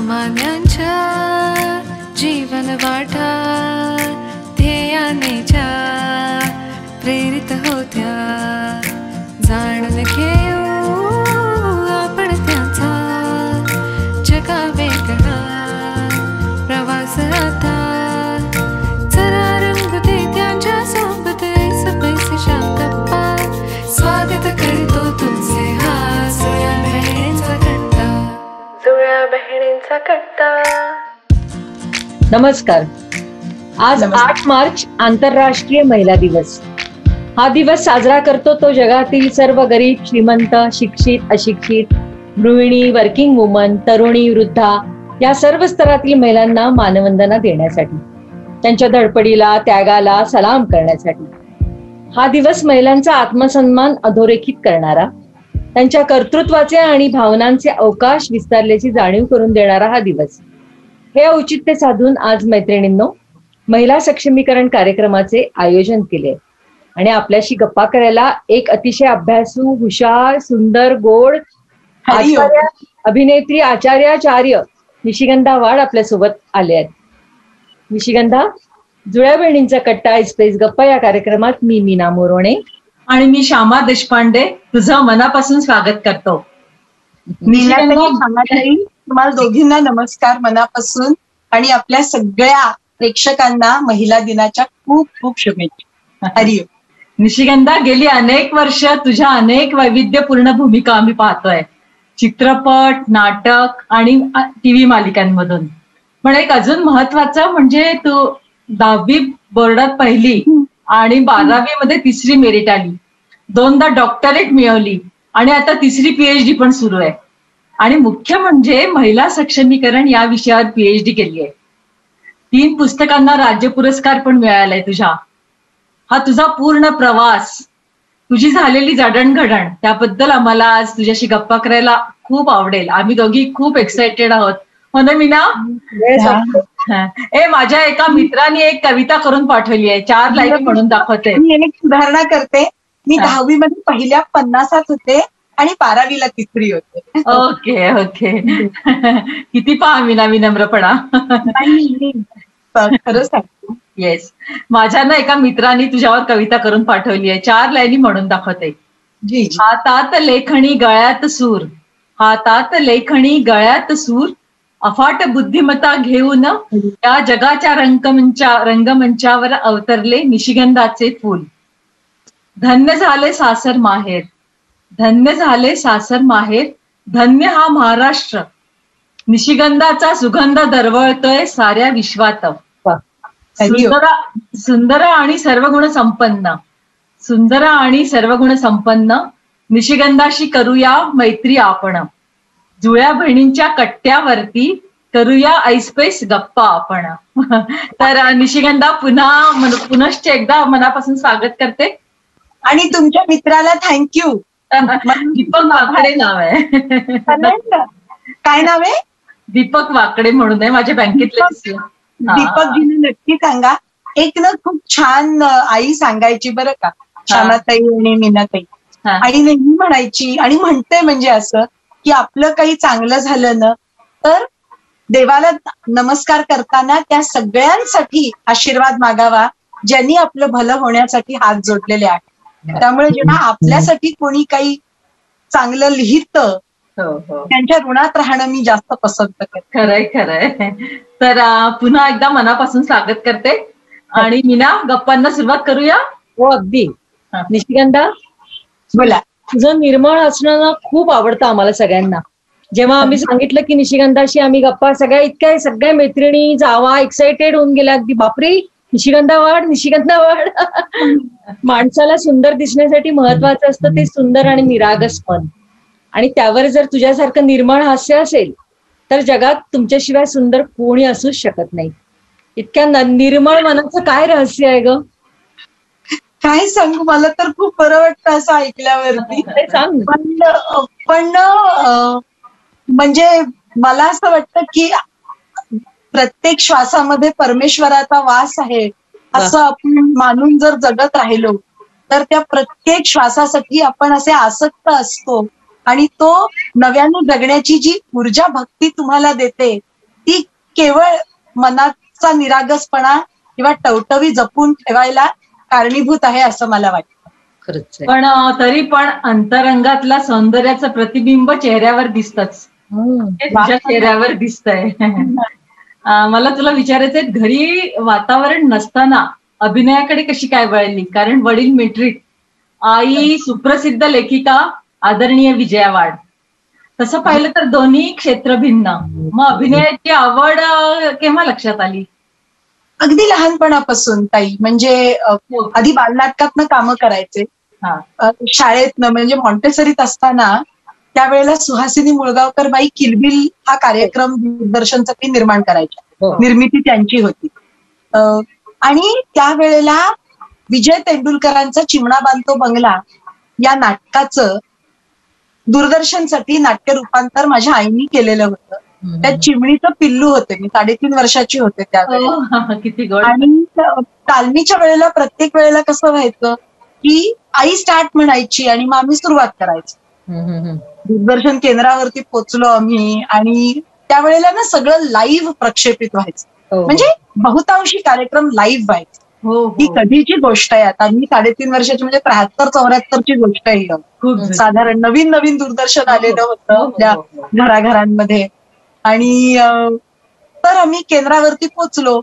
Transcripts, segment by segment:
माग जीवनवाटा। बहिणींचा कट्टा नमस्कार. आज. आठ मार्च आंतरराष्ट्रीय महिला दिवस. हा दिवस साजरा करतो तो जगातील सर्व गरीब श्रीमंत शिक्षित अशिक्षित गृहिणी वर्किंग वुमन तरुणी वृद्धा या सर्व स्तरातील महिलांना मानवंदना देण्यासाठी त्यांच्या धडपडीला त्यागाला सलाम करण्यासाठी. हा दिवस महिलांचा आत्मसन्मान अधोरेखित करणारा त्यांच्या कर्तृत्वाचे आणि भावनांचे अवकाश विस्तारल्याची जाणीव करून देणारा हा दिवस. हे औचित्य साधून आज मैत्रिणींनो महिला सक्षमीकरण कार्यक्रमाचे आयोजन केले. आणि आपल्याशी गप्पा करायला एक अतिशय अभ्यासू हुशार सुंदर गोड. आचार्य अभिनेत्री आचार्याचार्य निशिगंधा वाड आपल्यासोबत आले आहेत. निशिगंधा जुळ्या बहिणींचा कट्टा एक्सप्रेस गप्पा या कार्यक्रमात मी मीना मोरोणे. आणि मी श्यामा देशपांडे तुझं मनापासून स्वागत करतो. तुम्हाला दोघींना नमस्कार मनापासून आणि आपल्या सगळ्या प्रेक्षकांना महिला दिनाच्या खूप खूप शुभेच्छा. हरिओम निशिगंधा गेली अनेक वर्ष तुझ्या अनेक वैविध्यपूर्ण भूमिका आम्ही पाहतोय. चित्रपट नाटक आणि टीव्ही मालिकांमधून. पण एक अजून महत्वाचं म्हणजे तू दहावी बोर्डात पहिली आणि बारावी मध्ये तिसरी मेरिट आली. दोनदा डॉक्टरेट मिळवली. आणि आता तिसरी पीएचडी पण सुरू आहे. आणि मुख्य म्हणजे महिला सक्षमीकरण या विषयावर पीएचडी केली आहे. तीन पुस्तकांना राज्य पुरस्कार पण मिळालाय तुझ्या. हा तुझा पूर्ण प्रवास तुझी झालेली जडणघडण त्याबद्दल आम्हाला आज तुझ्याशी गप्पा करायला खूप आवडेल. आम्ही दोघी खूप एक्साइटेड आहोत. हो ना मीना ए माझ्या एका मित्राने एक कविता करून पाठवली आहे. चार लाईन म्हणून दाखवते. मी एक सुधारणा करते. मी. दहावी मध्ये पहिल्या पन्नासात होते आणि बारावीला तिसरी होते. Okay okay. किती पहा मीना विनम्रपणा. आणि खरं सांगते. येस माझ्या ना एका मित्राने तुझ्यावर कविता करून पाठवली आहे. चार लाईनी म्हणून दाखवते. हातात लेखणी गळ्यात सूर. हातात लेखणी गळ्यात सूर. अफाट बुद्धिमत्ता घेऊन या जगाच्या रंगमंचा रंगमंचावर अवतरले निशिगंधाचे फूल. धन्य झाले सासर माहेर. धन्य झाले सासर माहेर. धन्य हा महाराष्ट्र. निशिगंधाचा सुगंध दरवळतोय साऱ्या विश्वात. सुंदर सुंदर आणि सर्वगुण संपन्न. सुंदर आणि सर्वगुण संपन्न. निशिगंधाशी करूया मैत्री आपण. जुळ्या बहिणींच्या कट्ट्यावरती करूया ऐसपैस गप्पा आपण. तर निशिगंधा पुन्हा मन- पुनश्च एकदा मनापासून स्वागत करते. आणि तुमच्या मित्राला थँक्यू दीपक वाकडे नाव आहे. काय नाव आहे? दीपक वाकडे म्हणून आहे माझ्या बँकेतले दिसलं. हा. दीपकजीने नक्की सांगा. एक ना खूप छान आई सांगायची बरं का. श्यामाताई आणि मीनाताई. आई नेहमी म्हणायची आणि म्हणते म्हणजे असं की आपलं काही चांगलं झालं ना तर देवाला नमस्कार करताना त्या सगळ्यांसाठी आशीर्वाद मागावा ज्यांनी आपलं भलं होण्यासाठी हात जोडलेले आहेत. त्यामुळे जेव्हा आपल्यासाठी कोणी काही चांगलं लिहितं हो हो. त्यांच्या ऋणात राहणं मी जास्त पसंत करते. खरंय खरंय. तर पुन्हा एकदा मनापासून स्वागत करते. आणि मीना गप्पांना सुरुवात करूया. हो अगदी. निशिगंधा? बोला. तुझं निर्मळ असणं ना खूप आवडतं आम्हाला सगळ्यांना. जेव्हा आम्ही सांगितलं की निशिगंधाशी आम्ही गप्पा सगळ्या इतक्या सगळ्या मैत्रिणी जावा एक्साइटेड होऊन गेल्या. अगदी बापरे! निशिगंधा वाढ निशिगंधा वाढ. माणसाला सुंदर दिसण्यासाठी महत्वाचं असतं ते सुंदर आणि निरागस मन. आणि त्यावर जर तुझ्यासारखं निर्मळ हास्य असेल तर जगात तुमच्याशिवाय सुंदर कोणी असूच शकत नाही. इतक्या निर्मळ मनाचं काय रहस्य आहे ग? काय सांगू? मला तर खूप बरं वाटतं असं ऐकल्यावरती. पण पण म्हणजे मला असं वाटतं की प्रत्येक श्वासामध्ये परमेश्वराचा वास आहे असं आपण मानून जर जगत राहिलो तर त्या प्रत्येक श्वासासाठी आपण असे आसक्त असतो. आणि तो नव्याने जगण्याची जी ऊर्जा भक्ती तुम्हाला देते ती केवळ मनाचा निरागसपणा किंवा टवटवी जपून ठेवायला कारणीभूत आहे असं मला वाटतं. आहे. पण तरी पण अंतरंगातला सौंदर्याचं प्रतिबिंब चेहऱ्यावर दिसतच. हे तुझ्या चेहऱ्यावर दिसतंय. अं, मला तुला विचारायचंय घरी वातावरण नसताना अभिनयाकडे कशी काय वळली? कारण वडील मिट्रिक आई सुप्रसिद्ध लेखिका आदरणीय विजया वाड तसं पाहिलं तर दोन्ही क्षेत्र भिन्न. मग अभिनयाची आवड केव्हा लक्षात आली? अगदी लहानपणापासून ताई. म्हणजे अ, आधी बालनाटकातनं कामं करायचे. हा. शाळेतनं म्हणजे मॉन्टेसरीत असताना त्यावेळेला सुहासिनी मुळगावकर बाई किलबिल हा कार्यक्रम दूरदर्शनसाठी निर्माण करायच्या. हो. निर्मिती त्यांची होती. आणि त्यावेळेला विजय तेंडुलकरांचा चिमणा बांधतो बंगला या नाटकाचं दूरदर्शनसाठी नाट्य रूपांतर माझ्या आईनी केलेलं होतं. त्या चिमणीचं पिल्लू होते मी साडेतीन वर्षाची होते त्यावेळेला हो, आणि तालमीच्या वेळेला प्रत्येक वेळेला कसं व्हायचं की आई स्टार्ट म्हणायची आणि मग आम्ही सुरुवात करायची. दूरदर्शन केंद्रावरती पोचलो आम्ही आणि त्यावेळेला ना सगळं लाईव्ह प्रक्षेपित व्हायचं हो. म्हणजे बहुतांशी कार्यक्रम लाईव्ह व्हायचे हो ही हो. कधीची गोष्ट आहे आता मी साडेतीन वर्षाची म्हणजे त्र्याहत्तर चौऱ्याहत्तरची गोष्ट आहे ही. साधारण नवीन नवीन दूरदर्शन आलेलं हो, होतं हो, आपल्या हो, हो. घराघरांमध्ये आणि तर आम्ही केंद्रावरती पोचलो.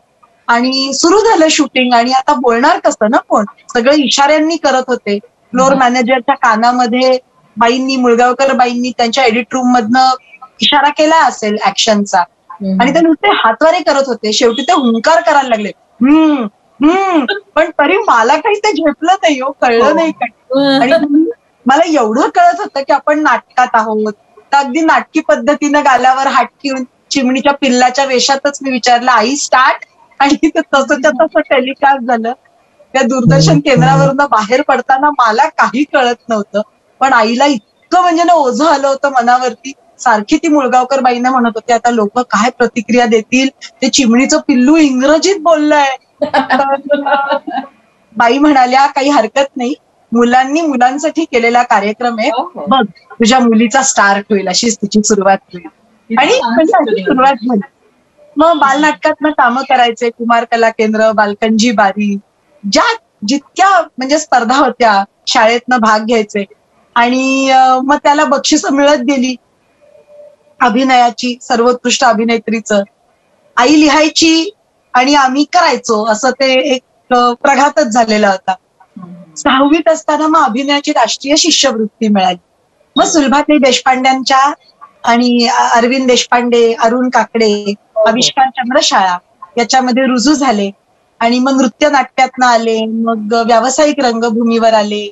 आणि सुरू झालं शूटिंग आणि आता बोलणार कसं ना कोण? सगळे इशाऱ्यांनी करत होते. फ्लोर मॅनेजरच्या कानामध्ये बाईंनी मुळगावकर बाईंनी त्यांच्या एडिट रूम मधनं इशारा केला असेल ऍक्शनचा. आणि ते नुसते हातवारे करत होते. शेवटी ते हुंकार करायला लागले. हम्म हम्म. पण तरी मला काही ते झेपलं नाही हो कळलं नाही काही. आणि मला एवढं कळत होतं की आपण नाटकात आहोत. तर अगदी नाटकी पद्धतीनं गालावर हात ठेवून चिमणीच्या पिल्लाच्या वेशातच मी विचारलं आई स्टार्ट आणि ते तसंच्या तसं टेलिकास्ट झालं. त्या दूरदर्शन केंद्रावरून बाहेर पडताना मला काही कळत नव्हतं. पण आईला इतकं म्हणजे ना ओझं आलं होतं मनावरती. सारखी ती मुळगावकर बाईंना म्हणत होती आता लोक काय प्रतिक्रिया देतील? ते चिमणीचं पिल्लू इंग्रजीत बोललंय. बाई म्हणाल्या काही हरकत नाही. मुलांनी मुलांसाठी केलेला कार्यक्रम आहे. हो, हो. बघ तुझ्या मुलीचा स्टार्ट होईल अशीच तिची सुरुवात होईल. आणि सुरुवात झाली. मग बालनाटकात कामं करायचे कुमार कला केंद्र बालकंजी बारी. ज्या जितक्या म्हणजे स्पर्धा होत्या शाळेतनं भाग घ्यायचे. आणि मग त्याला बक्षिसं मिळत गेली. अभिनयाची सर्वोत्कृष्ट अभिनेत्रीचं. आई लिहायची आणि आम्ही करायचो असं ते एक प्रघातच झालेला होता. सहावीत असताना मग अभिनयाची राष्ट्रीय शिष्यवृत्ती मिळाली. मग सुलभाताई देशपांड्यांच्या आणि अरविंद देशपांडे अरुण काकडे आविष्कार चंद्रशाळा याच्यामध्ये रुजू झाले. आणि मग नृत्य नाट्यातनं आले मग व्यावसायिक रंगभूमीवर आले.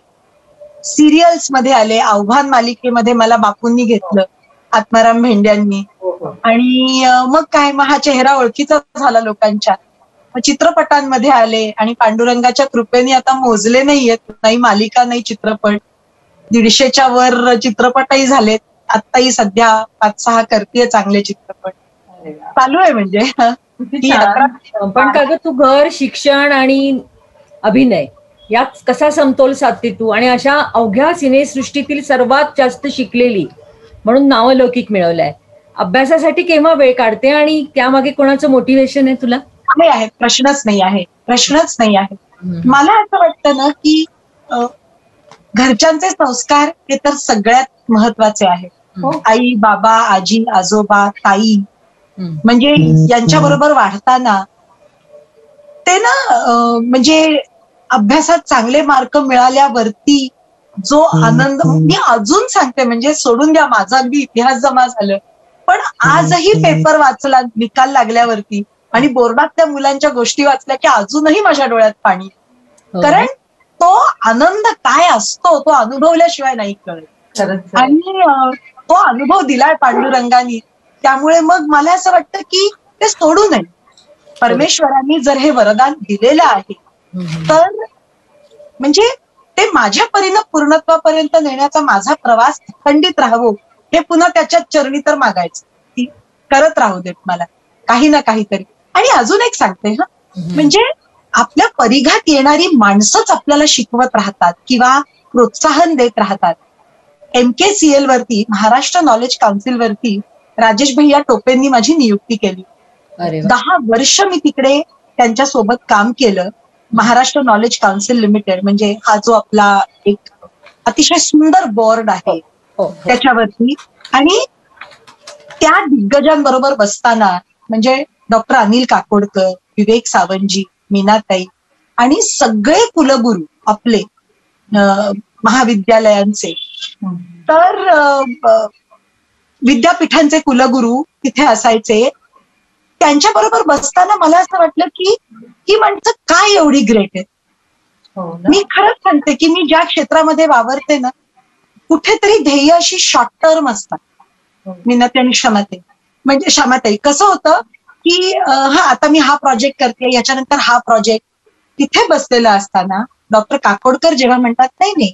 सिरियल्समध्ये आले आव्हान मालिकेमध्ये मला बापूंनी घेतलं आत्माराम भेंड्यांनी. आणि अं, मग काय मग हा चेहरा ओळखीचा झाला लोकांच्या. चित्रपटांमध्ये आले आणि पांडुरंगाच्या कृपेने आता मोजले नाहीयेत. नाही मालिका नाही चित्रपट. दीडशेच्या वर चित्रपटही झालेत. आत्ताही सध्या पाच सहा करतीये चांगले चित्रपट. चालू आहे म्हणजे. पण का ग तू घर शिक्षण आणि अभिनय यात कसा समतोल साधते तू? आणि अशा अवघ्या सिनेसृष्टीतील सर्वात जास्त शिकलेली म्हणून नावलौकिक मिळवलंय. अभ्यासासाठी केव्हा वेळ काढते आणि त्यामागे कोणाचं मोटिवेशन आहे तुला? नाही आहे प्रश्नच नाही आहे प्रश्नच नाही आहे. मला असं वाटतं ना की घरच्यांचे संस्कार हे तर सगळ्यात महत्त्वाचे आहेत. हो. आई बाबा आजी आजोबा ताई. म्हणजे यांच्या बरोबर वाढताना ते ना म्हणजे अभ्यासात चांगले मार्क मिळाल्यावरती जो आनंद मी अजून सांगते म्हणजे सोडून द्या माझा अगदी इतिहास जमा झालं. पण आजही पेपर वाचला निकाल लागल्यावरती आणि बोर्डात त्या मुलांच्या गोष्टी वाचल्या की अजूनही माझ्या डोळ्यात पाणी हो. कारण तो आनंद काय असतो तो अनुभवल्याशिवाय नाही कळत. आणि तो अनुभव दिलाय पांडुरंगानी. त्यामुळे मग मला असं वाटतं की ते सोडू नये. परमेश्वरांनी जर हे वरदान दिलेलं आहे. तर म्हणजे ते माझ्या परीनं पूर्णत्वापर्यंत नेण्याचा माझा प्रवास खंडित राहावो हे पुन्हा त्याच्यात चरणी तर मागायचं. करत राहू देत मला काही ना काहीतरी. आणि अजून एक सांगते हा. म्हणजे आपल्या परिघात येणारी माणसंच आपल्याला शिकवत राहतात किंवा प्रोत्साहन देत राहतात. एम के सी एल वरती महाराष्ट्र नॉलेज काउन्सिल वरती राजेश भैया टोपेंनी माझी नियुक्ती केली. दहा वर्ष मी तिकडे त्यांच्यासोबत काम केलं महाराष्ट्र नॉलेज काउन्सिल लिमिटेड म्हणजे हा जो आपला एक अतिशय सुंदर बोर्ड आहे हो, हो. त्याच्यावरती. आणि त्या दिग्गजांबरोबर बसताना म्हणजे डॉक्टर अनिल काकोडकर विवेक सावंतजी मीनाताई आणि सगळे कुलगुरू आपले महाविद्यालयांचे. तर विद्यापीठांचे कुलगुरू तिथे असायचे. त्यांच्या बरोबर बसताना मला असं वाटलं की ही माणसं काय एवढी ग्रेट आहेत? हो ना? मी खरंच सांगते की मी ज्या क्षेत्रामध्ये वावरते ना कुठेतरी ध्येय अशी शॉर्ट टर्म असतात. हो. मिनती आणि क्षमते म्हणजे क्षमते कसं होतं? की हा आता मी हा प्रोजेक्ट करते याच्यानंतर हा प्रोजेक्ट तिथे बसलेला असताना डॉक्टर काकोडकर जेव्हा म्हणतात नाही नाही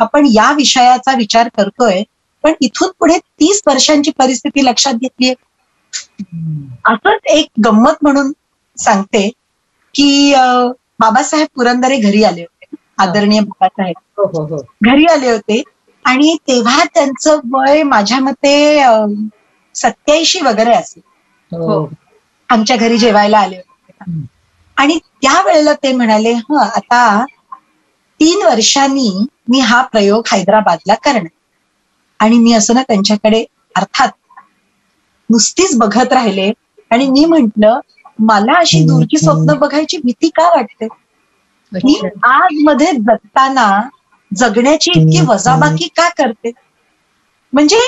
आपण या विषयाचा विचार करतोय पण इथून पुढे तीस वर्षांची परिस्थिती लक्षात घेतलीये असंच एक गंमत म्हणून सांगते की बाबासाहेब पुरंदरे घरी आले होते आदरणीय बाबासाहेब हो, हो, हो. घरी आले होते आणि तेव्हा त्यांचं वय माझ्या मते सत्याऐंशी वगैरे असेल हो. आमच्या घरी जेवायला आले होते. आणि त्यावेळेला ते म्हणाले ह आता तीन वर्षांनी मी हा प्रयोग हैदराबादला करणार. आणि मी असं ना त्यांच्याकडे अर्थात नुसतीच बघत राहिले. आणि मी म्हंटल मला अशी दूरची स्वप्न बघायची भीती का वाटते? मी. आज मध्ये जगताना जगण्याची इतकी वजाबाकी का करते? म्हणजे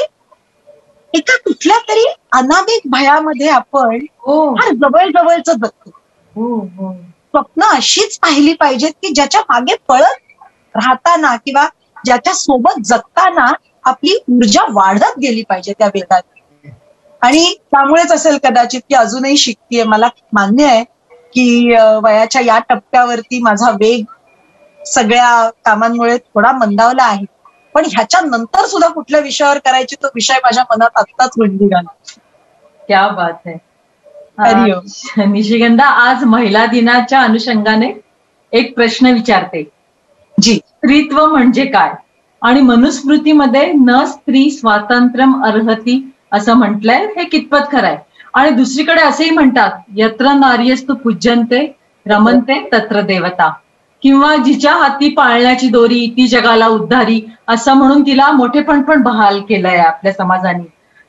एका कुठल्या तरी अनामिक भयामध्ये आपण हो. फार जवळ जवळच जगतो हो हो. स्वप्न अशीच पाहिली पाहिजेत की ज्याच्या मागे पळत राहताना किंवा ज्याच्या सोबत जगताना आपली ऊर्जा वाढत गेली पाहिजे त्या वेगात आणि त्यामुळेच असेल कदाचित की अजूनही शिकतीये. मला मान्य आहे की वयाच्या या टप्प्यावरती माझा वेग सगळ्या कामांमुळे थोडा मंदावला आहे. पण ह्याच्या नंतर सुद्धा कुठल्या विषयावर करायची तो विषय माझ्या मनात आत्ताच रुंदी घाला क्या बात है. अं, निशिगंधा आज महिला दिनाच्या अनुषंगाने एक प्रश्न विचारते. जी. स्त्रीत्व म्हणजे काय? आणि मनुस्मृतीमध्ये न स्त्री स्वातंत्र्यम अर्हती असं म्हटलंय हे कितपत खरं आहे आणि दुसरीकडे असेही म्हणतात यत्र नार्यस्तु पूज्यंते रमनते तत्र देवता. किंवा जिच्या हाती पाळण्याची दोरी ती जगाला उद्धारी असं म्हणून तिला मोठेपण पण बहाल केलंय आपल्या समाजाने.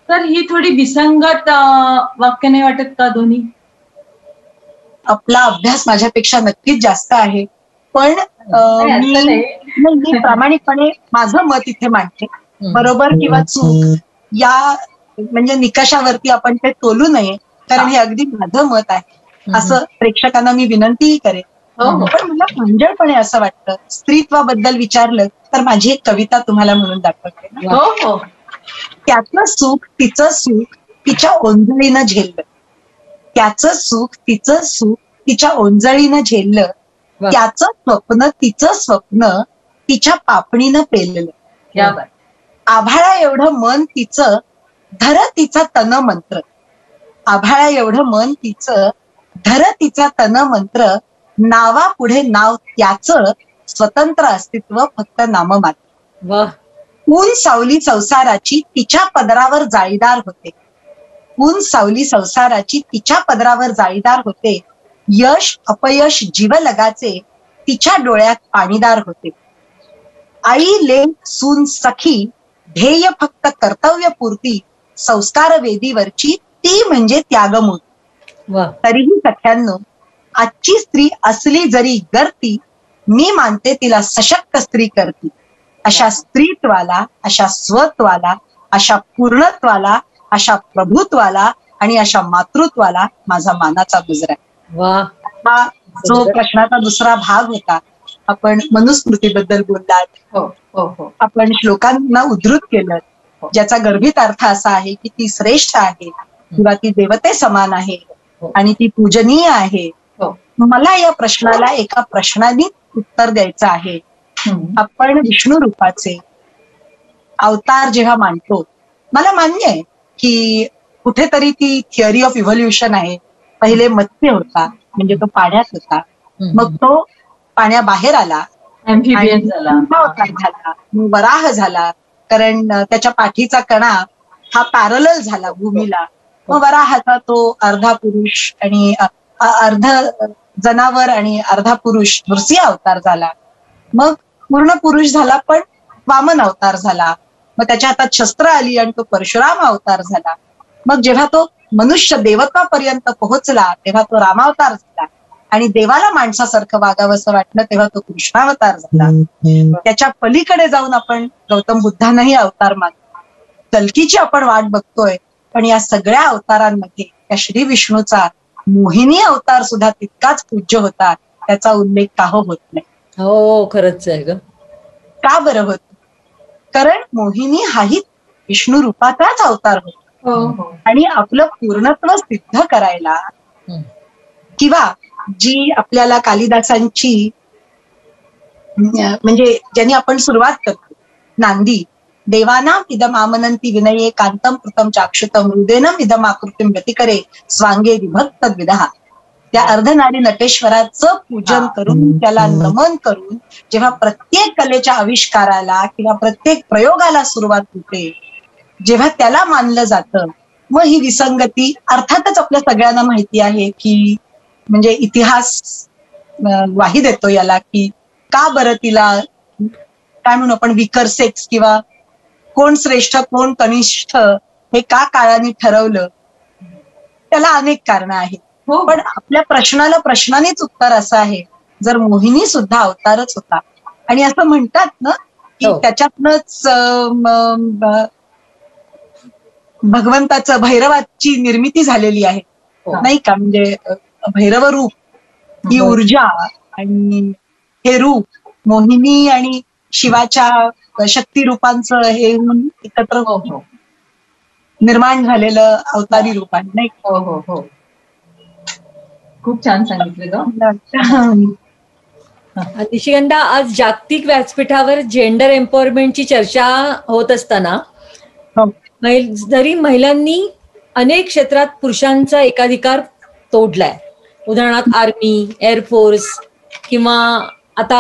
तर ही थोडी विसंगत वाक्य नाही वाटत का दोन्ही? आपला अभ्यास माझ्यापेक्षा नक्कीच जास्त आहे. पण मी प्रामाणिकपणे माझं मत इथे मांडते. बरोबर किंवा चूक? या म्हणजे निकषावरती आपण ते तोलू नये. कारण हे. अगदी माझं मत आहे. असं प्रेक्षकांना मी विनंतीही करेन. पण मला प्रांजळपणे असं वाटतं. स्त्रीत्वाबद्दल विचारलं तर माझी एक कविता तुम्हाला म्हणून दाखवते. हो हो. त्याचं सुख तिचं सुख तिच्या ओंजळीनं झेललं. त्याचं सुख तिचं सुख तिच्या ओंजळीनं झेललं. त्याचं स्वप्न तिचं स्वप्न तिच्या पापणीनं पेललं. आभाळा एवढं मन तिचं धर तिचा तन मंत्र. आभाळा एवढं मन तिचं धर तिचा तन मंत्र नावा पुढे नाव त्याचं स्वतंत्र अस्तित्व फक्त नाममात्र. ऊन सावली संसाराची तिच्या पदरावर जाळीदार होते. ऊन सावली संसाराची तिच्या पदरावर जाळीदार होते. यश अपयश जीवलगाचे तिच्या डोळ्यात पाणीदार होते. आई लेक सून सखी ध्येय फक्त कर्तव्यपूर्ती संस्कार वेदीवरची ती म्हणजे त्यागमूर्ती वा तरीही सख्यांनो आजची स्त्री असली जरी गर्ती मी मानते तिला सशक्त स्त्री करती. अशा स्त्रीत्वाला अशा स्वत्वाला अशा पूर्णत्वाला अशा प्रभुत्वाला आणि अशा मातृत्वाला माझा मानाचा. वा. हा जो प्रश्नाचा दुसरा भाग होता आपण मनुस्मृतीबद्दल बोललात. हो हो हो. आपण श्लोकांना उद्धृत केलं. ज्याचा गर्भित अर्थ असा आहे की ती श्रेष्ठ आहे किंवा ती देवते समान आहे आणि ती पूजनीय आहे. हो मला या प्रश्नाला एका प्रश्नाने उत्तर द्यायचं आहे. आपण विष्णू रूपाचे अवतार जेव्हा मांडतो मला मान्य आहे की कुठेतरी ती थिअरी ऑफ इव्होल्युशन आहे. पहिले मत्स्य होता म्हणजे तो पाण्यात होता. मग तो पाण्याबाहेर आला. झाला. वराह झाला. कारण त्याच्या पाठीचा कणा हा पॅरल झाला भूमीला. मग वराहाचा तो अर्धा पुरुष आणि अर्ध जनावर आणि अर्धा पुरुष नृसिंह अवतार झाला. मग पूर्ण पुरुष झाला पण वामन अवतार झाला. मग त्याच्या हातात शस्त्र आली आणि तो परशुराम अवतार झाला. मग जेव्हा तो मनुष्य देवत्वापर्यंत पोहोचला तेव्हा तो रामावतार झाला. आणि देवाला माणसासारखं वागावंसं वाटलं तेव्हा तो कृष्णावतार झाला. त्याच्या पलीकडे जाऊन आपण गौतम बुद्धांनाही अवतार मानतो कल्कीची आपण वाट बघतोय पण या सगळ्या अवतारांमध्ये त्या श्री विष्णूचा मोहिनी अवतार सुद्धा तितकाच पूज्य होता त्याचा उल्लेख का हो होत नाही. हो खरंच आहे ग. का बरं होत? कारण मोहिनी हाही विष्णू रूपाचाच अवतार होता. हो. आणि आपलं पूर्णत्व सिद्ध करायला. किंवा जी आपल्याला कालिदासांची म्हणजे ज्यांनी आपण सुरुवात करतो नांदी देवानाम इदम आमनंती विनये कांतम कृतम चाक्षुतम हृदयनम इदम आकृतीम व्यतिकरे स्वांगे विभक्त विदहा त्या अर्धनारी नटेश्वराचं पूजन करून त्याला नमन करून जेव्हा प्रत्येक कलेच्या आविष्काराला किंवा प्रत्येक प्रयोगाला सुरुवात होते जेव्हा त्याला मानलं जातं मग ही विसंगती अर्थातच आपल्या सगळ्यांना माहिती आहे की म्हणजे इतिहास अं, ग्वाही देतो याला की का बरं तिला काय म्हणू आपण विकर सेक्स किंवा कोण श्रेष्ठ कोण कनिष्ठ हे का काळाने ठरवलं? त्याला अनेक कारणं आहेत. हो. पण आपल्या प्रश्नाला प्रश्नानेच उत्तर असं आहे. जर मोहिनी सुद्धा अवतारच होता. आणि असं म्हणतात ना की हो. त्याच्यातनच भगवंताचं भैरवाची निर्मिती झालेली आहे. हो. नाही का? म्हणजे भैरव रूप ही हो. ऊर्जा आणि हे रूप मोहिनी आणि शिवाच्या शक्ती रूपांचं हे होऊन एकत्र हो हो निर्माण झालेलं अवतारी रूप आहे नाही हो हो हो खूप छान सांगितलं? निशिगंधा आज जागतिक व्यासपीठावर जेंडर एम्पॉवरमेंटची चर्चा होत असताना हो. जरी महिलांनी अनेक क्षेत्रात पुरुषांचा एकाधिकार तोडलाय उदाहरणार्थ आर्मी एअरफोर्स किंवा आता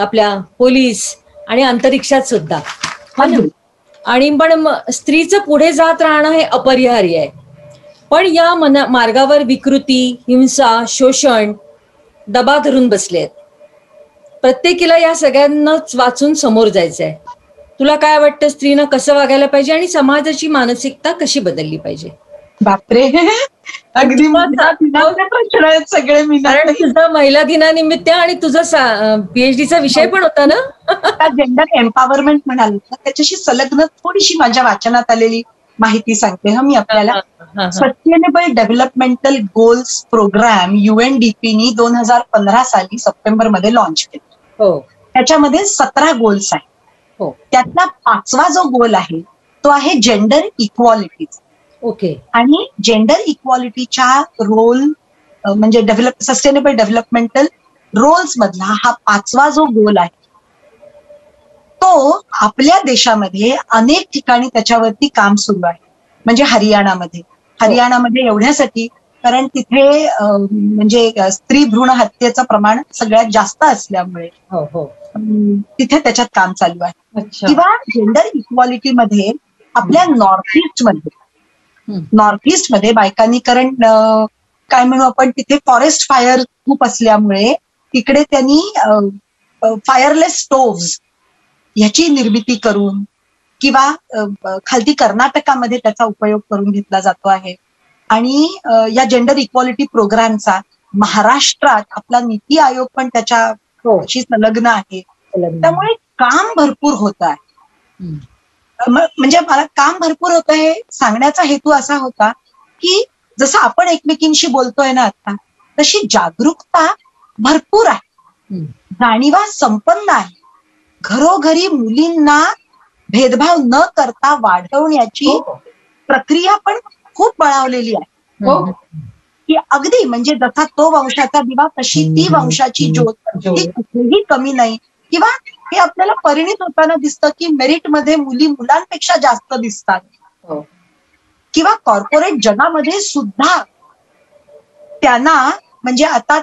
आपल्या पोलीस आणि अंतरिक्षात सुद्धा. आणि पण स्त्रीचं पुढे जात राहणं हे अपरिहार्य आहे. पण या मना मार्गावर विकृती हिंसा शोषण दबा धरून बसले आहेत. प्रत्येकीला या सगळ्यांनाच वाचून समोर जायचंय. तुला काय वाटतं स्त्रीनं कसं वागायला पाहिजे आणि समाजाची मानसिकता कशी बदलली पाहिजे? बापरे. अगदी विनाचे प्रश्न आहेत सगळे मी कारण तुझं महिला दिनानिमित्त आणि तुझा पीएचडीचा विषय पण होता ना? जेंडर एम्पॉवरमेंट म्हणाल त्याच्याशी संलग्न थोडीशी माझ्या वाचनात आलेली माहिती सांगते हा मी आपल्याला. हा, हा. सस्टेनेबल डेव्हलपमेंटल गोल्स प्रोग्राम युएनडीपीनी दोन हजार पंधरा साली सप्टेंबरमध्ये लॉन्च केला. हो. त्याच्यामध्ये सतरा गोल्स आहेत. हो. त्यातला पाचवा जो गोल आहे तो आहे जेंडर इक्वालिटीचा ओके आणि जेंडर इक्वालिटीच्या रोल म्हणजे डेव्हलप सस्टेनेबल डेव्हलपमेंटल रोल्स मधला हा पाचवा जो गोल आहे तो आपल्या देशामध्ये अनेक ठिकाणी त्याच्यावरती काम सुरू आहे. म्हणजे हरियाणामध्ये. हरियाणामध्ये एवढ्यासाठी कारण तिथे म्हणजे स्त्री भ्रूण हत्येचं प्रमाण सगळ्यात जास्त असल्यामुळे हो हो. तिथे त्याच्यात काम चालू आहे. किंवा जेंडर इक्वालिटी मध्ये आपल्या नॉर्थ ईस्टमध्ये. नॉर्थ ईस्टमध्ये बायकांनी कारण काय म्हणू आपण तिथे फॉरेस्ट फायर खूप असल्यामुळे तिकडे त्यांनी फायरलेस स्टोव्स ह्याची निर्मिती करून किंवा खालती कर्नाटकामध्ये त्याचा उपयोग करून घेतला जातो आहे. आणि या जेंडर इक्वालिटी प्रोग्रामचा महाराष्ट्रात आपला नीती आयोग पण त्याच्याशी हो. संलग्न आहे. त्यामुळे काम भरपूर होत आहे. म्हणजे मला काम भरपूर होतं हे सांगण्याचा हेतू असा होता की जसं आपण एकमेकींशी बोलतोय ना आता तशी जागरूकता भरपूर आहे. जाणीवा संपन्न आहे घरोघरी मुलींना भेदभाव न करता वाढवण्याची हो, हो. प्रक्रिया पण खूप बळावलेली आहे हो. हम्म. की अगदी म्हणजे जसा तो वंशाचा दिवा तशी ती वंशाची ज्योत कुठेही कमी नाही किंवा हे आपल्याला परिणित होताना दिसतं की मेरिटमध्ये मुली मुलांपेक्षा जास्त दिसतात. हो. किंवा कॉर्पोरेट जगामध्ये सुद्धा त्यांना म्हणजे आता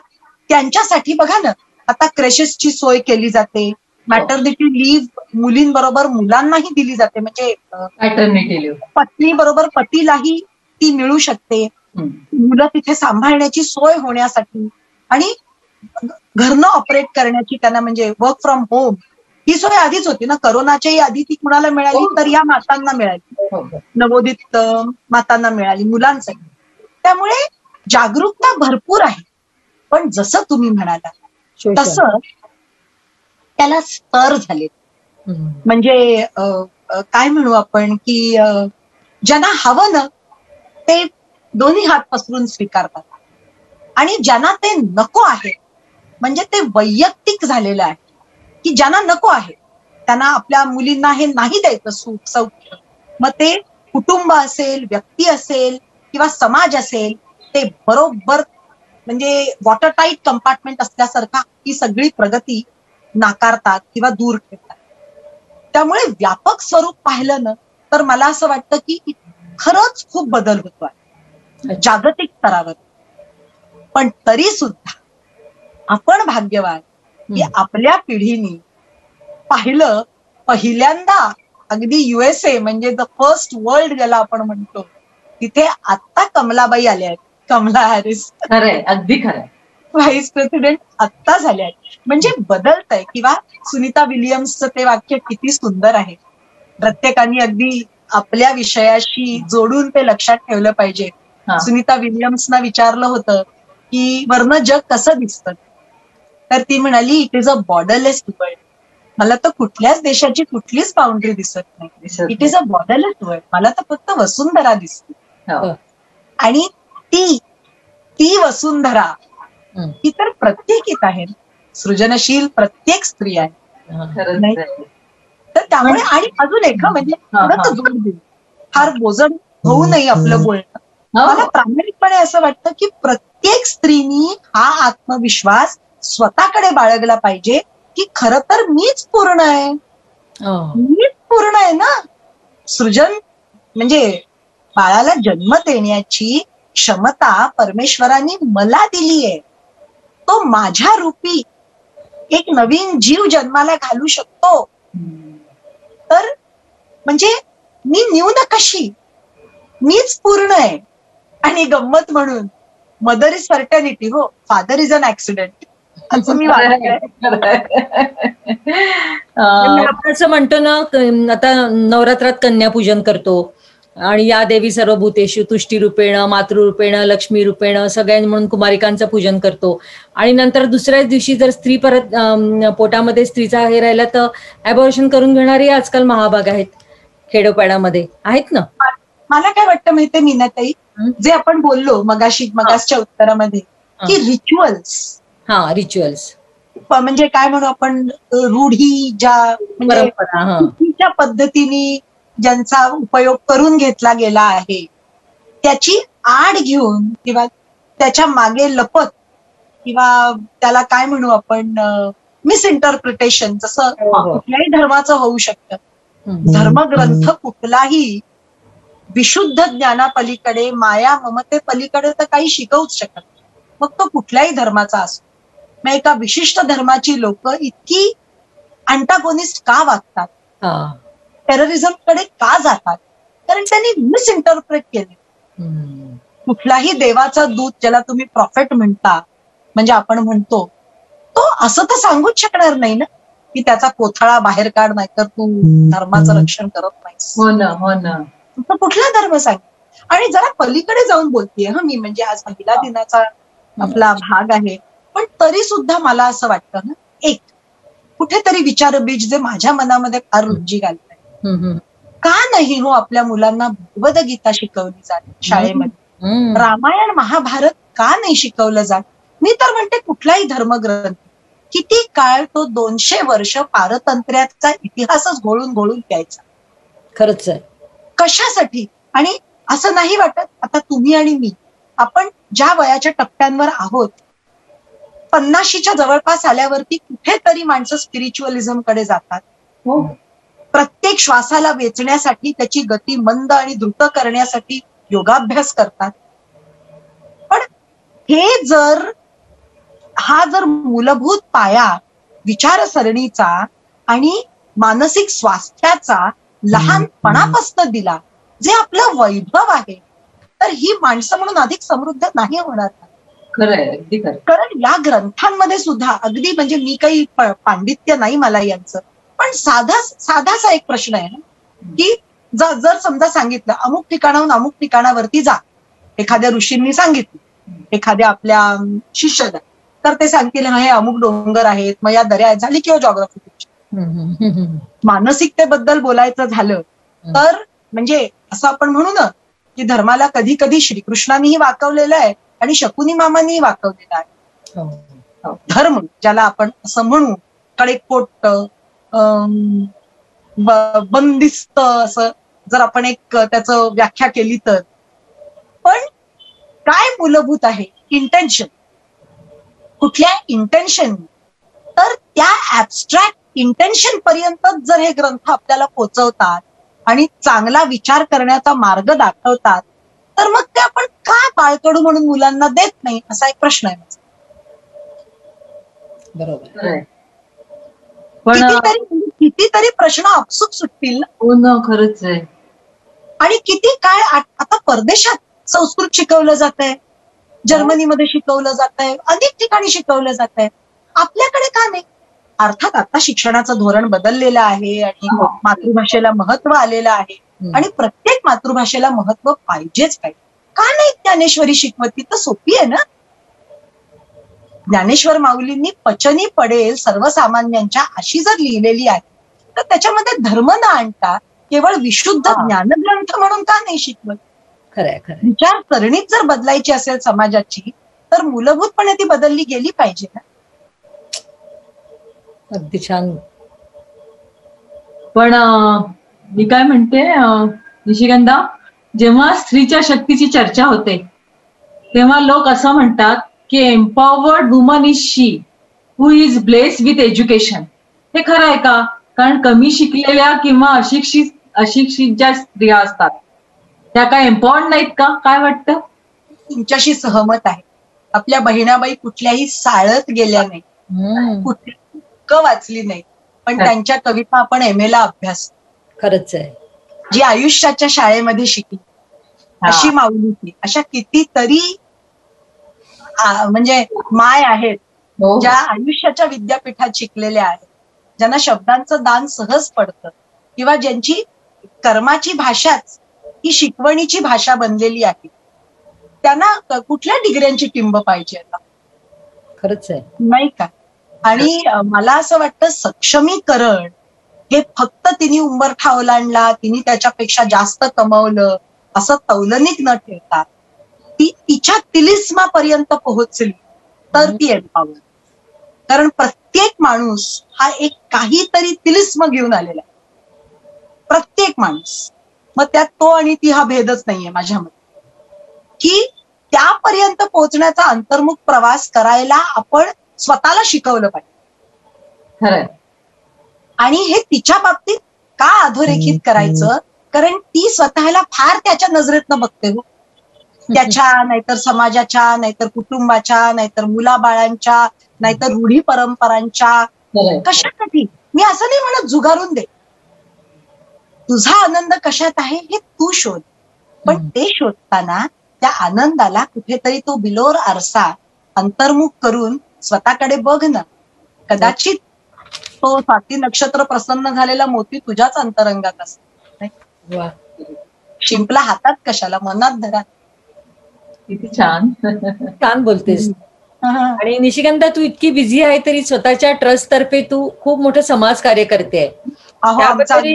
त्यांच्यासाठी बघा ना आता क्रेशेसची सोय केली जाते. मॅटर्निटी लिव्ह मुलींबरोबर मुलांनाही दिली जाते. म्हणजे पत्नी बरोबर पतीलाही ती मिळू शकते. मुलं तिथे सांभाळण्याची सोय होण्यासाठी आणि घरनं ऑपरेट करण्याची त्यांना म्हणजे वर्क फ्रॉम होम ही सोय आधीच होती ना करोनाच्याही आधी ती कुणाला मिळाली हो. तर या मातांना मिळाली हो, हो. नवोदित मातांना मिळाली मुलांसाठी त्यामुळे जागरूकता भरपूर आहे पण जसं तुम्ही म्हणाला. तसं त्याला स्तर झाले. म्हणजे काय म्हणू आपण की ज्यांना हवं ना ते दोन्ही हात पसरून स्वीकारतात आणि ज्यांना ते नको आहे म्हणजे ते वैयक्तिक झालेलं आहे की ज्यांना नको आहे त्यांना आपल्या मुलींना हे नाही द्यायचं सुख सौख्य. मग ते कुटुंब असेल व्यक्ती असेल किंवा समाज असेल ते बरोबर म्हणजे वॉटर टाईट कंपार्टमेंट असल्यासारखा ही सगळी प्रगती नाकारतात किंवा दूर ठेवतात. त्यामुळे व्यापक स्वरूप पाहिलं ना तर मला असं वाटतं की खरंच खूप बदल होतो आहे. जागतिक स्तरावर. पण तरी सुद्धा आपण भाग्यवान की. आपल्या पिढीने पाहिलं पहिल्यांदा अगदी युएसए म्हणजे द फर्स्ट वर्ल्ड ज्याला आपण म्हणतो तिथे आता कमलाबाई आल्या आहेत. Kamala Harris. खरंय अगदी खरंय. व्हाईस प्रेसिडेंट आत्ता झाल्या आहेत. म्हणजे बदलत आहे किंवा सुनीता विलियम्सचं ते वाक्य किती सुंदर आहे. प्रत्येकाने अगदी आपल्या विषयाशी जोडून ते लक्षात ठेवलं पाहिजे. सुनीता विलियम्सना विचारलं होतं की वरनं जग कसं दिसतं? तर ती म्हणाली it is a borderless world मला तर कुठल्याच देशाची कुठलीच बाउंड्री दिसत नाही. It is a borderless world मला तर फक्त वसुंधरा दिसते. हो. आणि ती ती वसुंधरा. ही. तर प्रत्येकीत आहे. सृजनशील प्रत्येक स्त्री आहे. तर त्यामुळे आणि अजून एक म्हणजे फार बोजड होऊ नये आपलं बोलणं. मला प्रामाणिकपणे असं वाटतं की प्रत्येक स्त्रीनी हा आत्मविश्वास स्वतःकडे बाळगला पाहिजे की खरं तर मीच पूर्ण आहे. हो. मीच पूर्ण आहे ना? सृजन म्हणजे बाळाला जन्म देण्याची क्षमता परमेश्वरांनी मला दिली आहे. तो माझ्या रूपी एक नवीन जीव जन्माला घालू शकतो. तर म्हणजे मी न्यून कशी? मीच पूर्ण आहे. आणि गंमत म्हणून मदर इज सर्टनिटी हो. फादर इज अन ऍक्सिडेंट असं मी आपण असं म्हणतो ना आता नवरात्रात कन्यापूजन करतो. आणि या देवी सर्व भूतेषु तुष्टी रूपेण मातृरूपेण लक्ष्मी रूपेण सगळ्यांनी म्हणून कुमारिकांचं पूजन करतो. आणि नंतर दुसऱ्याच दिवशी जर स्त्री परत पोटामध्ये स्त्रीचा हे राहिला तर अबॉर्शन करून घेणारी आजकाल महाभाग आहेत. खेडोपाड्यामध्ये. आहेत ना? मला काय वाटतं माहितीये मीनाताई? जे आपण बोललो मगाशी मगासच्या उत्तरामध्ये की रिच्युअल्स हा रिच्युअल्स म्हणजे काय म्हणू आपण रूढी ज्या म्हणजे परंपरा हा पद्धतीने ज्यांचा उपयोग करून घेतला गेला आहे त्याची आड घेऊन किंवा त्याच्यामागे लपत किंवा त्याला काय म्हणू आपण मिसइंटरप्रिटेशन जसं हो, हो. कुठल्याही धर्माचं होऊ शकतं. धर्मग्रंथ कुठलाही विशुद्ध ज्ञानापलीकडे माया ममते पलीकडे तर काही शिकवूच शकत नाही. मग तो कुठल्याही धर्माचा असो मग एका विशिष्ट धर्माची लोक इतकी अँटागोनिस्ट का वागतात? टेररिझमकडे का जातात? कारण त्यांनी मिसइंटरप्रेट केले. हम्म. कुठलाही देवाचा दूत ज्याला तुम्ही प्रॉफिट म्हणता म्हणजे आपण म्हणतो तो असं तर सांगूच शकणार नाही ना की त्याचा कोथळा बाहेर काढ नाही तर तू धर्माचं रक्षण करत नाहीस. हो ना हो कुठला धर्म सांग. आणि जरा पलीकडे जाऊन बोलतीये हा मी म्हणजे आज महिला दिनाचा आपला भाग आहे. पण तरी सुद्धा मला असं वाटतं ना एक कुठेतरी विचारबीज जे माझ्या मनामध्ये फार रुची घालत. का नाही हो आपल्या मुलांना भगवद गीता शिकवली जाते शाळेमध्ये. रामायण महाभारत का नाही शिकवलं जात? मी तर म्हणते कुठलाही धर्मग्रंथ किती काळ तो दोनशे वर्ष पारतंत्र्याचा इतिहासच घोळून घोळून द्यायचा खरंच आहे. कशासाठी? आणि असं नाही वाटत आता तुम्ही आणि मी आपण ज्या वयाच्या टप्प्यांवर आहोत पन्नाशीच्या जवळपास आल्यावरती कुठेतरी माणसं स्पिरिच्युअलिझमकडे जातात. हो. प्रत्येक श्वासाला वेचण्यासाठी त्याची गती मंद आणि द्रुत करण्यासाठी योगाभ्यास करतात. पण हे जर हा जर मूलभूत पाया विचारसरणीचा आणि मानसिक स्वास्थ्याचा लहानपणापासून दिला जे आपलं वैभव आहे तर ही माणसं म्हणून अधिक समृद्ध नाही होणार. कारण या ग्रंथांमध्ये सुद्धा अगदी म्हणजे मी काही पांडित्य नाही मला यांचं पण साधा साधासा एक प्रश्न आहे ना की जर समजा सांगितलं अमुक ठिकाणाहून अमुक ठिकाणावरती जा एखाद्या ऋषींनी सांगितलं एखाद्या आपल्या शिष्याला तर ते सांगतील हे अमुक डोंगर आहेत मग या दर्या आहेत झाली किंवा जॉग्राफी मानसिकतेबद्दल बोलायचं झालं तर म्हणजे असं आपण म्हणू ना की धर्माला कधी कधी श्रीकृष्णानेही वाकवलेलं आहे आणि शकुनी मामांनीही वाकवलेलं आहे. हो. धर्म ज्याला आपण असं म्हणू कडेकोट बंदिस्त असं जर आपण एक त्याचं व्याख्या केली तर. पण काय मूलभूत आहे? इंटेन्शन कुठल्या इंटेन्शन तर त्या ऍबस्ट्रॅक्ट इंटेन्शन पर्यंतच जर हे ग्रंथ आपल्याला पोचवतात आणि चांगला विचार करण्याचा मार्ग दाखवतात तर मग ते आपण का बाळकडू म्हणून मुलांना देत नाही असा एक प्रश्न आहे माझा. बरोबर. पण कितीतरी कितीतरी प्रश्न आपसूक सुटतील ना हो ना खरंच आहे आणि किती काय आता परदेशात संस्कृत शिकवलं जात आहे जर्मनीमध्ये शिकवलं जात आहे अनेक ठिकाणी शिकवलं जात आहे आपल्याकडे का नाही अर्थात आता शिक्षणाचं धोरण बदललेलं आहे आणि हो. मातृभाषेला महत्त्व आलेलं आहे. आणि प्रत्येक मातृभाषेला महत्त्व पाहिजेच पाहिजे. का नाही ज्ञानेश्वरी शिकवत? ती तर सोपी आहे ना? ज्ञानेश्वर माऊलींनी पचनी पडेल सर्वसामान्यांच्या अशी जर लिहिलेली आहे तर त्याच्यामध्ये धर्म न आणता केवळ विशुद्ध. ज्ञानग्रंथ म्हणून का नाही शिकवत? खरंय खरंय. विचारसरणीच जर बदलायची असेल समाजाची तर मूलभूतपणे ती बदलली गेली पाहिजे ना? अगदी छान. पण मी काय म्हणते निशिगंधा जेव्हा स्त्रीच्या शक्तीची चर्चा होते तेव्हा लोक असं म्हणतात की empowered woman is she who is bless with education हे खरं आहे का? कारण कमी शिकलेल्या किंवा अशिक्षित अशिक्षित ज्या स्त्रिया असतात त्या काय एम्पॉवर्ड नाहीत का? काय वाटतं? तुमच्याशी सहमत आहे. आपल्या बहिणाबाई कुठल्याही साळत गेल्या नाही कुठली वाचली नाही पण. त्यांच्या कविता आपण एम ला अभ्यास खरंच आहे. जी आयुष्याच्या शाळेमध्ये शिकली अशी माऊली अशा कितीतरी म्हणजे माय आहेत हो. ज्या आयुष्याच्या विद्यापीठात शिकलेल्या आहेत. ज्यांना शब्दांचं दान सहज पडतं. किंवा ज्यांची कर्माची भाषाच ही शिकवणीची भाषा बनलेली आहे. त्यांना कुठल्या डिग्र्यांची टिंब पाहिजे आता? खरंच आहे. नाही का? आणि मला असं वाटतं सक्षमीकरण हे फक्त तिने उंबरठा ओलांडला तिने त्याच्यापेक्षा जास्त कमवलं असं तौलनिक न ठेवता ती तिच्या तिलिस्मापर्यंत पोहोचली तर ती एम्पावर कारण प्रत्येक माणूस हा एक काहीतरी तिलिस्म घेऊन आलेला आहे. प्रत्येक माणूस. मग त्यात तो आणि ती हा भेदच नाहीये माझ्या मते. की त्यापर्यंत पोहोचण्याचा अंतर्मुख प्रवास करायला आपण स्वतःला शिकवलं पाहिजे. खरं आणि हे तिच्या बाबतीत का अधोरेखित करायचं? कारण ती स्वतःला फार त्याच्या नजरेतनं बघते हो. त्याच्या नाहीतर समाजाच्या नाहीतर कुटुंबाच्या नाहीतर मुलाबाळांच्या नाहीतर रूढी परंपरांच्या. कशासाठी? मी असं नाही म्हणत जुगारून दे. तुझा आनंद कशात आहे हे तू शोध. पण. ते शोधताना त्या आनंदाला कुठेतरी तो बिलोर आरसा अंतर्मुख करून स्वतःकडे बघ ना कदाचित तो स्वाती नक्षत्र प्रसन्न झालेला मोती तुझ्याच अंतरंगात असतो. शिंपला हातात कशाला? मनात धरा. किती छान. छान बोलतेस. आणि निशिगंधा तू इतकी बिझी आहे तरी स्वतःच्या ट्रस्ट तर्फे तू खूप मोठं समाज कार्य करते.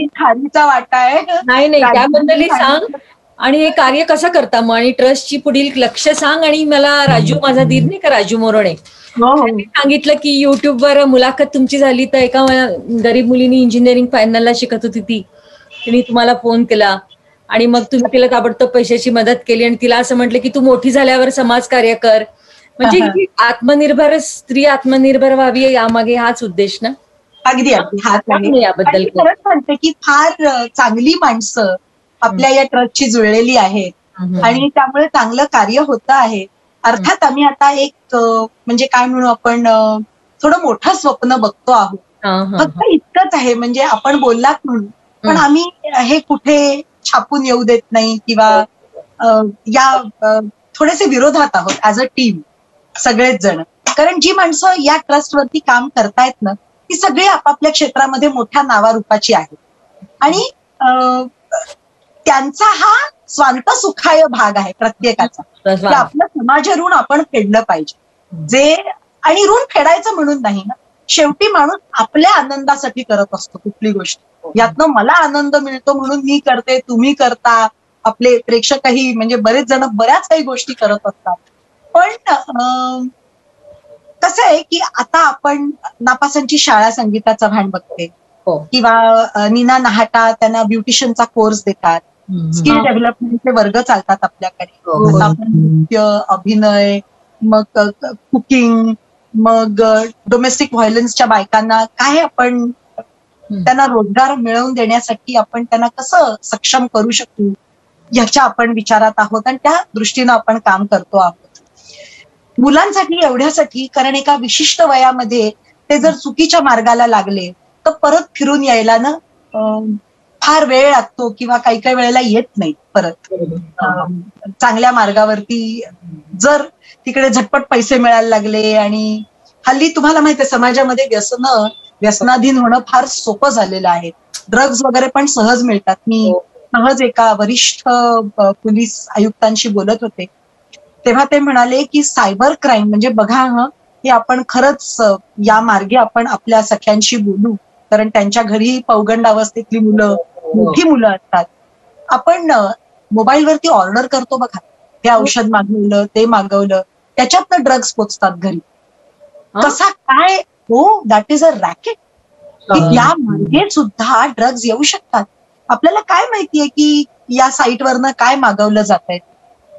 खारीचा वाटा आहे. नाही नाही. त्याबद्दल. सांग. आणि हे कार्य कसं करता? मग आणि ट्रस्टची पुढील लक्ष सांग आणि मला राजू माझा धीर नाही का राजू मोरणे हो हो. सांगितलं की युट्यूबवर मुलाखत तुमची झाली तर एका गरीब मुलीनी इंजिनिअरिंग फायनलला शिकत होती ती. तिने तुम्हाला फोन केला. आणि मग तुम्ही तिला ताबडतोब पैशाची मदत केली आणि तिला असं म्हटलं की तू मोठी झाल्यावर समाज कार्य कर. म्हणजे आत्मनिर्भर स्त्री आत्मनिर्भर व्हावी यामागे हाच उद्देश ना? अगदी याबद्दल की फार चांगली माणसं आपल्या या ट्रस्टची जुळलेली आहेत हम्म. आणि त्यामुळे चांगलं कार्य होतं आहे. अर्थात आम्ही आता एक म्हणजे काय म्हणू आपण थोडं मोठं स्वप्न बघतो आहोत. फक्त इतकंच आहे म्हणजे आपण बोललात म्हणून. पण. आम्ही हे कुठे छापून येऊ देत नाही किंवा या थोडेसे विरोधात आहोत ऍज अ टीम सगळेच जण. कारण जी माणसं या ट्रस्टवरती काम करतायत ना ती सगळी आपापल्या क्षेत्रामध्ये मोठ्या नावारूपाची आहेत. आणि त्यांचा हा स्वांत सुखाय भाग आहे प्रत्येकाचा. आपलं समाज ऋण आपण फेडलं पाहिजे. जे आणि ऋण फेडायचं म्हणून नाही ना. शेवटी माणूस आपल्या आनंदासाठी करत असतो कुठली गोष्ट. यातनं मला आनंद मिळतो म्हणून मी करते तुम्ही करता. आपले प्रेक्षकही म्हणजे बरेच जण बऱ्याच काही गोष्टी करत असतात. पण कसं आहे की आता आपण नापासांची शाळा संगीताचा भान बघते. हो. किंवा नीना नहाटा त्यांना ब्युटिशियनचा कोर्स देतात. स्किल हा. डेव्हलपमेंटचे वर्ग चालतात आपल्याकडे. हो. आपण नृत्य अभिनय मग कुकिंग मग डोमेस्टिक व्हायलन्सच्या बायकांना काय आपण त्यांना रोजगार मिळवून देण्यासाठी आपण त्यांना कसं सक्षम करू शकू याच्या आपण विचारात आहोत आणि त्या दृष्टीनं आपण काम करतो आहोत. मुलांसाठी एवढ्यासाठी कारण एका विशिष्ट वयामध्ये ते जर चुकीच्या मार्गाला लागले तर परत फिरून यायला ना फार वेळ लागतो किंवा काही काही वेळेला येत नाही परत. चांगल्या मार्गावरती जर तिकडे झटपट पैसे मिळायला लागले आणि हल्ली तुम्हाला माहिती आहे समाजामध्ये व्यसन व्यसनाधीन होणं फार सोपं झालेलं आहे. ड्रग्ज वगैरे पण सहज मिळतात. मी सहज एका वरिष्ठ पोलीस आयुक्तांशी बोलत होते. तेव्हा ते म्हणाले की सायबर क्राईम म्हणजे बघा हं हे आपण खरंच या मार्गे आपण आपल्या सख्यांशी बोलू. कारण त्यांच्या घरी पौगंड अवस्थेतली मुलं मोठी मुलं असतात. आपण मोबाईलवरती ऑर्डर करतो बघा. हे औषध मागवलं ते मागवलं. त्याच्यातनं ड्रग्ज पोचतात घरी? कसा काय? हो दॅट इज अ रॅकेट की या मार्गे सुद्धा ड्रग्ज येऊ शकतात. आपल्याला काय माहितीये की या साईटवरनं काय मागवलं जात आहे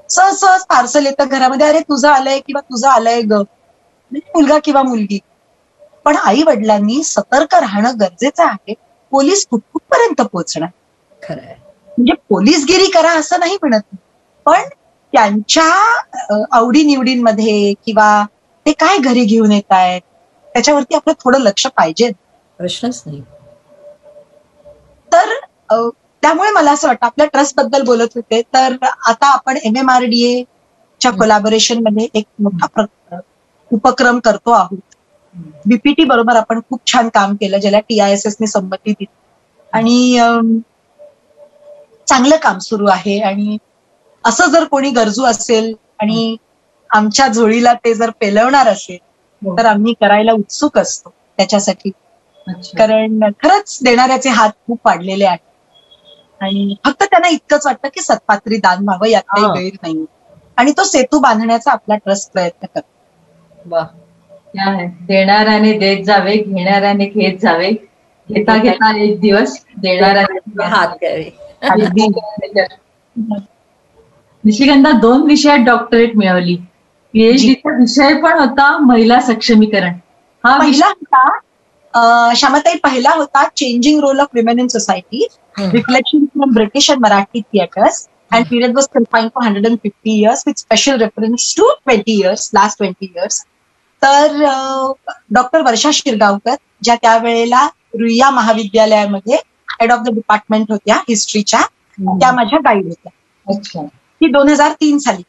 सहज सहज पार्सल येतं घरामध्ये. अरे तुझं आलंय किंवा तुझं आलंय ग. मुलगा किंवा मुलगी. पण आई वडिलांनी सतर्क राहणं गरजेचं आहे. पोलीस कुठपर्यंत पोहोचणार? खरंय. म्हणजे पोलीसगिरी करा असं नाही म्हणत. पण त्यांच्या आवडीनिवडींमध्ये किंवा ते काय घरी घेऊन येत आहेत त्याच्यावरती आपलं थोडं लक्ष पाहिजे. प्रश्नच नाही. तर त्यामुळे मला असं वाटतं आपल्या ट्रस्टबद्दल बोलत होते तर आता आपण M M R D A च्या कोलॅबोरेशनमध्ये एक मोठा उपक्रम करतो आहोत. बीपीटी बरोबर आपण खूप छान काम केलं ज्याला टीआयएसएस ने संमती दिली आणि चांगलं काम सुरू आहे आणि असं जर कोणी गरजू असेल आणि आमच्या झोळीला ते जर पेलवणार असेल तर आम्ही करायला उत्सुक असतो त्याच्यासाठी. कारण खरंच देणाऱ्याचे हात खूप वाढलेले आहेत आणि फक्त त्यांना इतकंच वाटतं की सत्पात्री दान व्हावं यात काही हा. गैर नाही आणि तो सेतू बांधण्याचा आपला ट्रस्ट प्रयत्न करतो? देणाऱ्याने देत जावे घेणाऱ्याने घेत जावे. घेता घेता एक दिवस देणाऱ्याने हात द्यावे. निशिगंधा दोन विषयात डॉक्टरेट मिळवली. पीएचडीचा विषय पण होता महिला सक्षमीकरण. हा विषय होता श्यामाताई पहिला होता changing role of women in society. Reflection from British and Marathi theatres and period was confine for hundred and fifty years with special reference to twenty years last twenty years तर डॉक्टर वर्षा शिरगावकर ज्या त्यावेळेला रुईया महाविद्यालयामध्ये head of the department होत्या हिस्ट्रीच्या त्या माझ्या guide होत्या. ती दोन हजार तीन साली.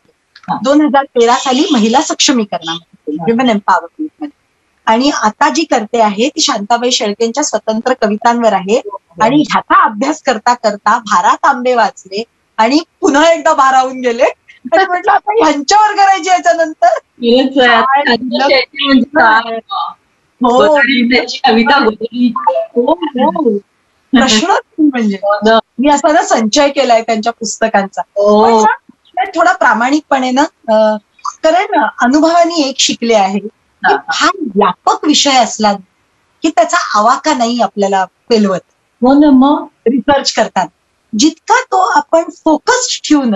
दोन हजार तेरा साली महिला सक्षमीकरणामध्ये. विमेन आणि आता जी करते आहे ती शांताबाई शेळकेंच्या स्वतंत्र कवितांवर आहे. आणि ह्याचा अभ्यास करता करता भारा तांबे वाचले आणि पुन्हा एकदा भारावून गेले. आणि म्हटलं आता ह्यांच्यावर करायची याच्यानंतर म्हणजे? हो त्यांची कविता. हो, हो. म्हणजे. मी असा ना संचय केलाय त्यांच्या पुस्तकांचा हो. त्यात थोडा प्रामाणिकपणे ना कारण अनुभवानी एक शिकले आहे की हा. फार व्यापक विषय असला की त्याचा आवाका नाही आपल्याला पेलवत हो ना मग रिसर्च करतात जितका तो आपण फोकस ठेवून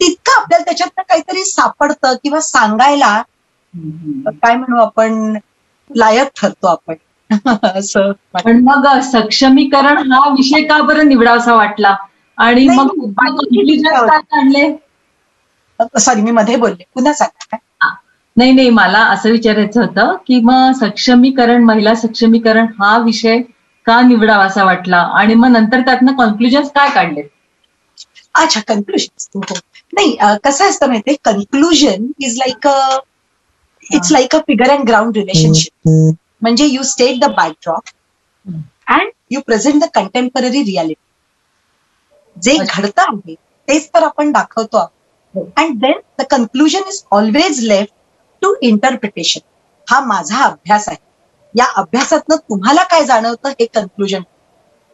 तितकं आपल्याला त्याच्यातनं काहीतरी सापडतं किंवा सांगायला काय म्हणू आपण लायक ठरतो आपण. असं. पण मग सक्षमीकरण हा विषय का बरं निवडावासा वाटला? आणि मग काढले सॉरी मी मध्ये बोलले. पुन्हा सांगा? नाही नाही मला असं विचारायचं होतं की मग सक्षमीकरण महिला सक्षमीकरण हा विषय का निवडावासा वाटला? आणि मग नंतर त्यातनं कॉन्क्लुजन्स काय काढले अच्छा कन्क्लुजन नाही कसं असतं माहितीये? Conclusion is like a it's like a figure and ground relationship म्हणजे you state the backdrop. And you present the contemporary reality जे. घडतं आहे तेच तर आपण दाखवतो हो. And then the conclusion is always left to interpretation हा माझा अभ्यास आहे. या अभ्यासातनं तुम्हाला काय जाणवतं हे कन्क्लुजन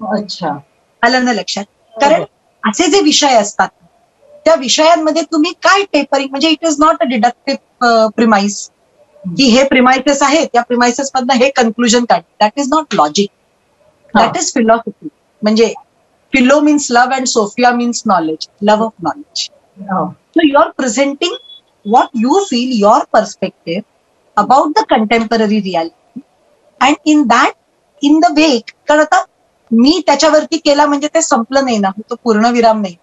अच्छा. आलं ना लक्षात? कारण असे जे विषय असतात त्या विषयांमध्ये तुम्ही काय टेपरिंग म्हणजे it is not a deductive premise की हे प्रिमाइसेस आहेत त्या प्रिमाइसेस मधनं हे कन्क्लुजन काढ that is not logic. That is philosophy म्हणजे philo means love and sophia means knowledge love of knowledge हो. So you're presenting what you feel, your perspective about the contemporary reality. And in that, in the wake, कारण आता मी त्याच्यावरती केला म्हणजे ते संपलं नाही ना तो पूर्णविराम नाही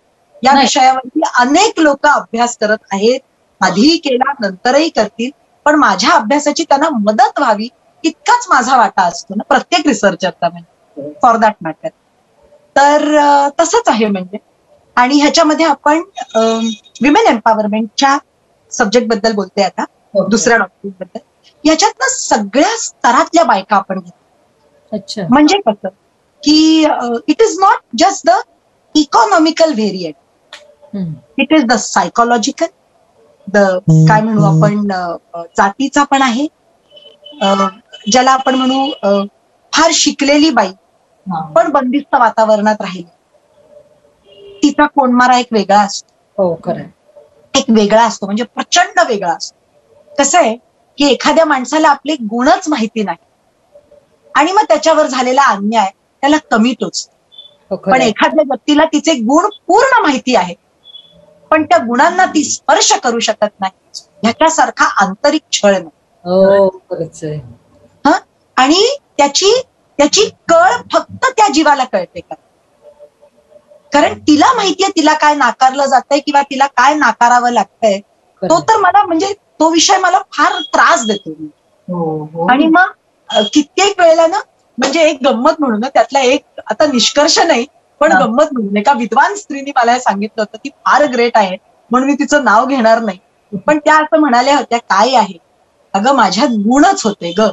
या. विषयावरती अनेक लोक अभ्यास करत आहेत. आधीही केला नंतरही करतील. पण माझ्या अभ्यासाची त्यांना मदत व्हावी इतकाच माझा वाटा असतो ना प्रत्येक रिसर्चरचा म्हणजे फॉर दॅट मॅटर तर तसंच आहे म्हणजे. आणि ह्याच्यामध्ये आपण विमेन एम्पॉवरमेंटच्या सब्जेक्टबद्दल बोलते आता. Okay. दुसऱ्या टॉपिकबद्दल. याच्यातनं सगळ्या स्तरातल्या बायका आपण घेतो. अच्छा. म्हणजे कसं? की it is not just the economical variant. It is the psychological the काय म्हणू आपण जातीचा पण आहे. ज्याला आपण म्हणू अ, फार शिकलेली बाई. पण बंदिस्त वातावरणात राहिली. तिचा कोणमारा एक वेगळा असतो. हो खरं. एक वेगळा असतो म्हणजे प्रचंड वेगळा असतो. कसं आहे की एखाद्या माणसाला आपले गुणच माहिती नाही. आणि मग त्याच्यावर झालेला अन्याय त्याला कमी हो पण. एखाद्या व्यक्तीला तिचे गुण पूर्ण माहिती आहे. पण त्या गुणांना ती स्पर्श करू शकत नाही. ह्याच्यासारखा आंतरिक छळ नाही. हो हं? आणि त्याची त्याची कळ फक्त त्या जीवाला कळते का? कारण तिला माहितीये तिला काय नाकारलं जातंय किंवा तिला काय नाकारावं लागतंय तो. तर मला म्हणजे तो विषय मला फार त्रास देतो. हो हो. आणि मग कित्येक वेळेला ना म्हणजे एक गंमत म्हणून ना त्यातला एक आता निष्कर्ष नाही पण. गंमत म्हणून एका विद्वान स्त्रीने मला हे सांगितलं होतं ती फार ग्रेट आहे म्हणून मी तिचं नाव घेणार नाही. पण त्या असं म्हणाल्या होत्या काय आहे? अगं माझ्यात गुणच होते ग.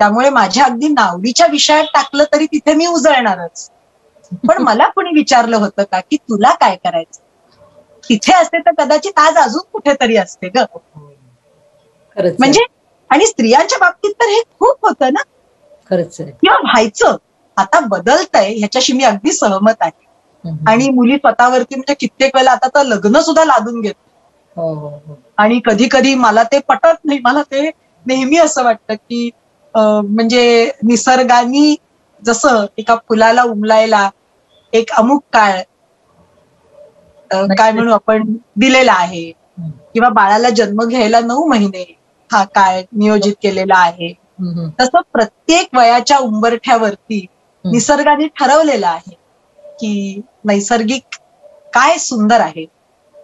त्यामुळे माझ्या अगदी नावडीच्या विषयात टाकलं तरी तिथे मी उजळणारच. पण मला कुणी विचारलं होतं का की तुला काय करायचं? तिथे असते तर कदाचित आज अजून कुठेतरी असते ग. म्हणजे आणि स्त्रियांच्या बाबतीत तर हे खूप होतं ना? खरंच किंवा व्हायचं. आता बदलतंय ह्याच्याशी मी अगदी सहमत आहे. आणि मुली स्वतःवरती म्हणजे कित्येक वेळेला आता तर लग्न सुद्धा लादून घेत हो हो हो आणि कधी कधी मला ते पटत नाही मला ते नेहमी असं वाटतं की म्हणजे निसर्गानी जसं एका फुलाला उमलायला एक अमुक काळ काय म्हणू आपण दिलेला आहे. किंवा बाळाला जन्म घ्यायला नऊ महिने हा काळ नियोजित केलेला आहे. तसं प्रत्येक वयाच्या उंबरठ्यावरती. निसर्गाने ठरवलेलं आहे की नैसर्गिक काय सुंदर आहे.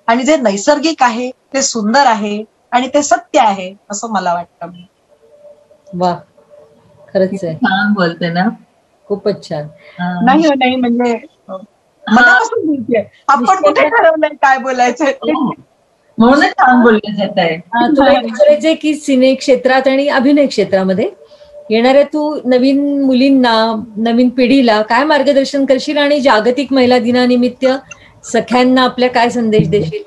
आणि जे नैसर्गिक आहे ते सुंदर आहे आणि ते सत्य आहे असं मला वाटतं. वा. खरंच आहे. छान बोलते ना. खूपच छान. हा. नाही हो, नाही म्हणजे मनापासून बोलतेय. आपण कुठे ठरवलंय काय बोलायचं ते? म्हणूनच छान बोलले जात आहे हा, तुला विचारायचंय की सिने क्षेत्रात आणि अभिनय क्षेत्रामध्ये? येणाऱ्या तू नवीन मुलींना नवीन पिढीला काय मार्गदर्शन करशील आणि जागतिक महिला दिनानिमित्त सख्यांना आपल्या काय संदेश देशील?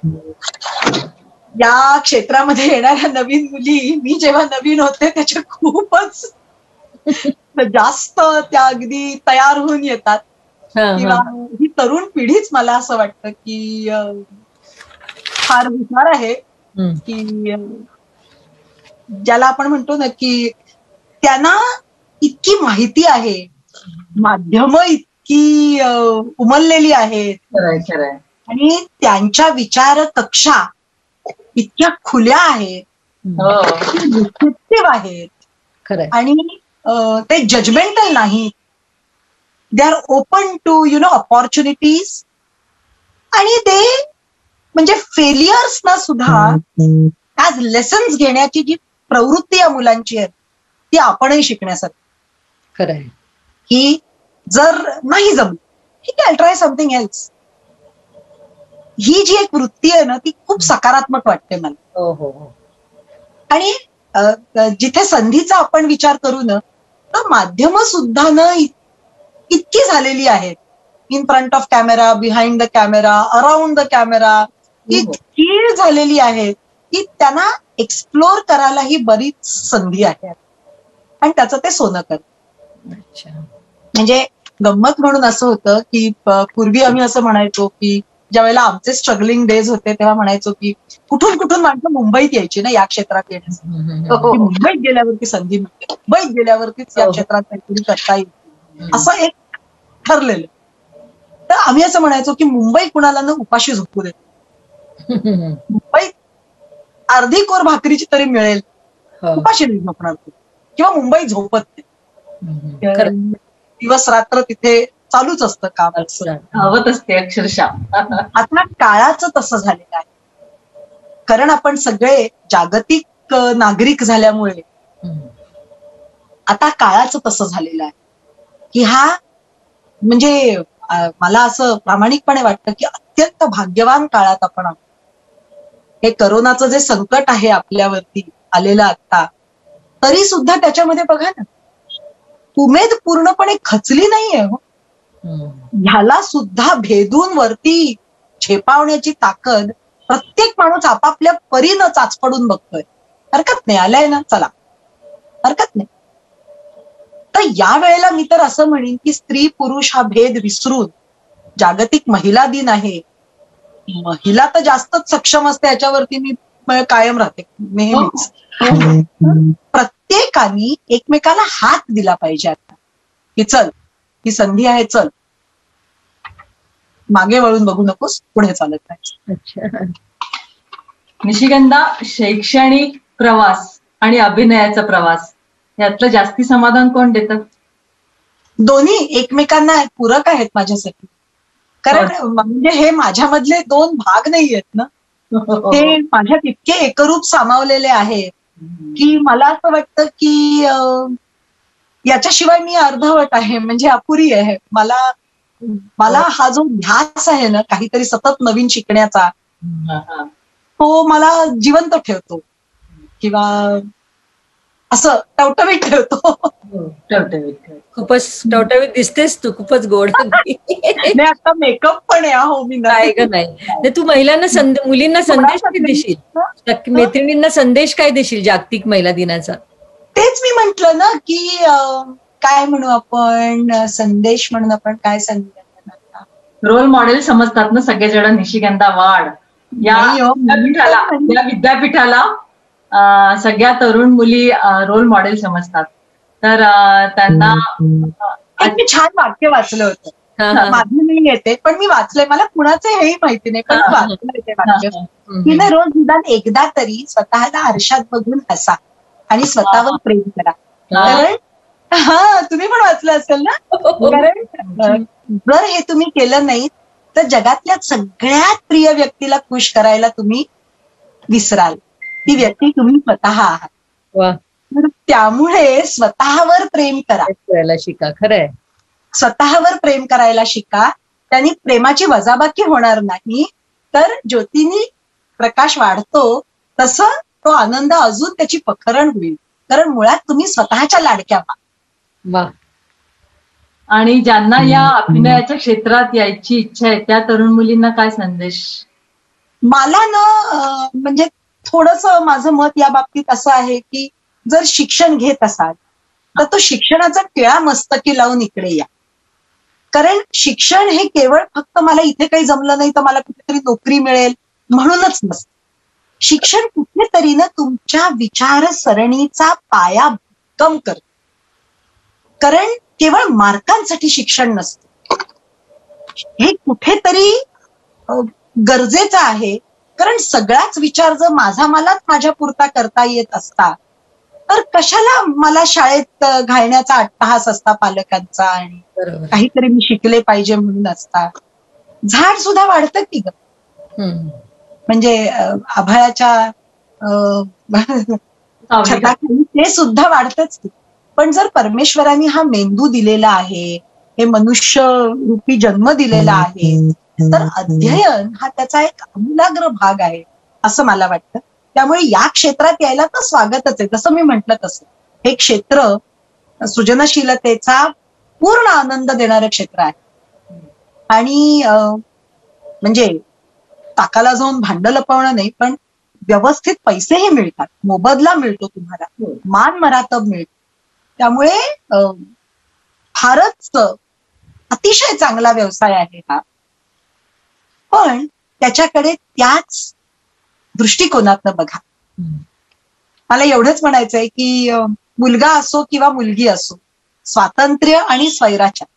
या क्षेत्रामध्ये येणाऱ्या नवीन मुली मी जेव्हा नवीन होते त्याच्या खूपच जास्त त्या अगदी तयार होऊन येतात. हा, किंवा तरुण पिढीच मला असं वाटतं की फार हुशार आहे. की ज्याला आपण म्हणतो ना की त्यांना इतकी माहिती आहे. माध्यम इतकी उमललेली आहेत. आणि त्यांच्या विचार कक्षा इतक्या खुल्या आहेत. हो. रिसेप्टिव्ह आहेत. आणि ते जजमेंटल नाही they are open to you know opportunities आणि ते म्हणजे फेलियर्स ना सुद्धा ऍज लेसन्स घेण्याची जी प्रवृत्ती या मुलांची आहे. ती आपणही शिकण्यासाठी. खरंय. की जर नाही जमलं ठीक आहे ट्राय समथिंग एल्स ही जी एक वृत्ती आहे ना ती खूप सकारात्मक वाटते मला. हो हो हो. आणि जिथे संधीचा आपण विचार करू ना तर माध्यम सुद्धा ना इत- इतकी झालेली आहेत. In front of camera behind the camera around the camera इतकी झालेली आहेत की त्यांना एक्सप्लोर करायलाही बरीच संधी आहे. आणि त्याचं ते सोनं करत अच्छा. म्हणजे गंमत म्हणून असं होतं की पूर्वी आम्ही असं म्हणायचो की ज्या वेळेला आमचे स्ट्रगलिंग डेज होते तेव्हा म्हणायचो की कुठून कुठून माणसं मुंबईत यायची ना या क्षेत्रात येण्यासाठी. मुंबईत गेल्यावरती संधी मिळते. मुंबईत गेल्यावरतीच या हो. क्षेत्रात काहीतरी करता येईल. असं एक ठरलेलं. तर आम्ही असं म्हणायचो की मुंबई कुणाला न उपाशी झोपू दे. मुंबईत अर्धी कोर भाकरीची तरी मिळेल. हो. उपाशी नाही झोपणार. किंवा मुंबई झोपत नाही. दिवस रात्र तिथे चालूच असतं काम. धावत असते अक्षरशः. आता काळाचं तसं झालेलं आहे. कारण आपण सगळे जागतिक नागरिक झाल्यामुळे. आता काळाचं तसं झालेलं आहे. की हा म्हणजे मला असं प्रामाणिकपणे वाटतं की अत्यंत भाग्यवान काळात आपण आहोत. हे करोनाचं जे संकट आहे आपल्यावरती आलेलं आता तरी सुद्धा त्याच्यामध्ये बघा ना उमेद पूर्णपणे खचली नाहीये हो. ह्याला सुद्धा भेदून वरती झेपावण्याची ताकद प्रत्येक माणूस आपापल्या परीनं चाचपडून बघतोय. हरकत नाही आलंय ना चला. हरकत नाही. तर या वेळेला मी तर असं म्हणेन की स्त्री पुरुष हा भेद विसरून जागतिक महिला दिन आहे. महिला तर जास्तच सक्षम असते याच्यावरती मी कायम राहते नेहमीच. प्रत्येकाने एकमेकाला हात दिला पाहिजे आता. की चल ही संधी आहे चल. मागे वळून बघू नकोस पुढे चालत अच्छा. निशिगंधा शैक्षणिक प्रवास आणि अभिनयाचा प्रवास यातलं जास्ती समाधान कोण देतं? दोन्ही एकमेकांना पूरक आहेत माझ्यासाठी. कारण म्हणजे हे माझ्यामधले दोन भाग नाही आहेत ना. ते माझ्यात इतके एकरूप सामावलेले आहेत. की मला असं वाटतं की याच्याशिवाय मी अर्धवट आहे म्हणजे अपुरी आहे मला मला हा जो ध्यास आहे ना काहीतरी सतत नवीन शिकण्याचा. तो मला जिवंत ठेवतो किंवा असं टवटवीत ठेवतो. ठेवते खूपच टवटवीत दिसतेस तू खूपच गोड नाही आता मेकअप पण आहे हो मी काय का नाही. नाही, तू महिलांना संद मुलींना संदेश काय देशील? मैत्रिणींना संदेश काय देशील जागतिक महिला दिनाचा? तेच मी म्हंटल ना की काय म्हणू आपण संदेश म्हणून आपण काय सांगूया रोल मॉडेल समजतात ना सगळेजण निशिगंधा वाढ या नाही हो, विद्यापीठाला या विद्यापीठाला सगळ्या तरुण मुली रोल मॉडेल समजतात. तर त्यांना मी छान वाक्य वाचलं होतं. माझं नाही येते पण मी वाचलंय. मला कुणाचं हेही माहिती नाही पण वाचलंय ते वाक्य. हम्म. की ना रोज निदान एकदा तरी स्वतःला आरशात बघून हसा आणि स्वतःवर प्रेम करा. कारण हा तुम्ही पण वाचलं असेल ना? कारण जर हे तुम्ही केलं नाही तर जगातल्या सगळ्यात प्रिय व्यक्तीला खुश करायला तुम्ही विसराल. ती व्यक्ती तुम्ही स्वतः आहात. त्यामुळे स्वतःवर प्रेम करा. करायला शिका खरंय. स्वतःवर प्रेम करायला शिका. त्यांनी प्रेमाची वजाबाकी होणार नाही. तर ज्योतीनी प्रकाश वाढतो तसं तो आनंद अजून त्याची पखरण होईल. कारण मुळात तुम्ही स्वतःच्या लाडक्या व्हा. वा. आणि ज्यांना या अभिनयाच्या क्षेत्रात यायची इच्छा आहे त्या तरुण मुलींना काय संदेश? मला ना म्हणजे थोडस माझं मत या बाबतीत असं आहे की जर शिक्षण घेत असाल तर तो शिक्षणाचा टिळा मस्तकी लावून इकडे या. कारण शिक्षण हे केवळ फक्त मला इथे काही जमलं नाही तर मला कुठेतरी नोकरी मिळेल म्हणूनच नसतं. शिक्षण कुठेतरी ना तुमच्या विचारसरणीचा पाया भक्कम करत. कारण केवळ मार्कांसाठी शिक्षण नसतं. हे कुठेतरी गरजेचं आहे कारण सगळाच विचार जर माझा मलाच माझ्या पुरता करता येत असता तर कशाला मला शाळेत घालण्याचा अट्टहास असता पालकांचा आणि काहीतरी मी शिकले पाहिजे म्हणून असता? झाड सुद्धा वाढतं की ग. म्हणजे आभाळाच्या छताखाली ते सुद्धा वाढतच की. पण जर परमेश्वराने हा मेंदू दिलेला आहे हे मनुष्य रूपी जन्म दिलेला आहे तर अध्ययन हा त्याचा एक अमूलाग्र भाग आहे असं मला वाटतं. त्यामुळे या क्षेत्रात यायला तर स्वागतच आहे जसं मी म्हंटल तसं. हे क्षेत्र सृजनशीलतेचा पूर्ण आनंद देणारं क्षेत्र आहे. आणि म्हणजे ताकाला जाऊन भांड लपवणं नाही पण व्यवस्थित पैसेही मिळतात. मोबदला मिळतो तुम्हाला. मान मरातब मिळतो. त्यामुळे अं, फारच अतिशय चांगला व्यवसाय आहे हा. पण त्याच्याकडे त्याच दृष्टिकोनातनं बघा. मला एवढंच म्हणायचंय की मुलगा असो किंवा मुलगी असो स्वातंत्र्य आणि स्वैराचार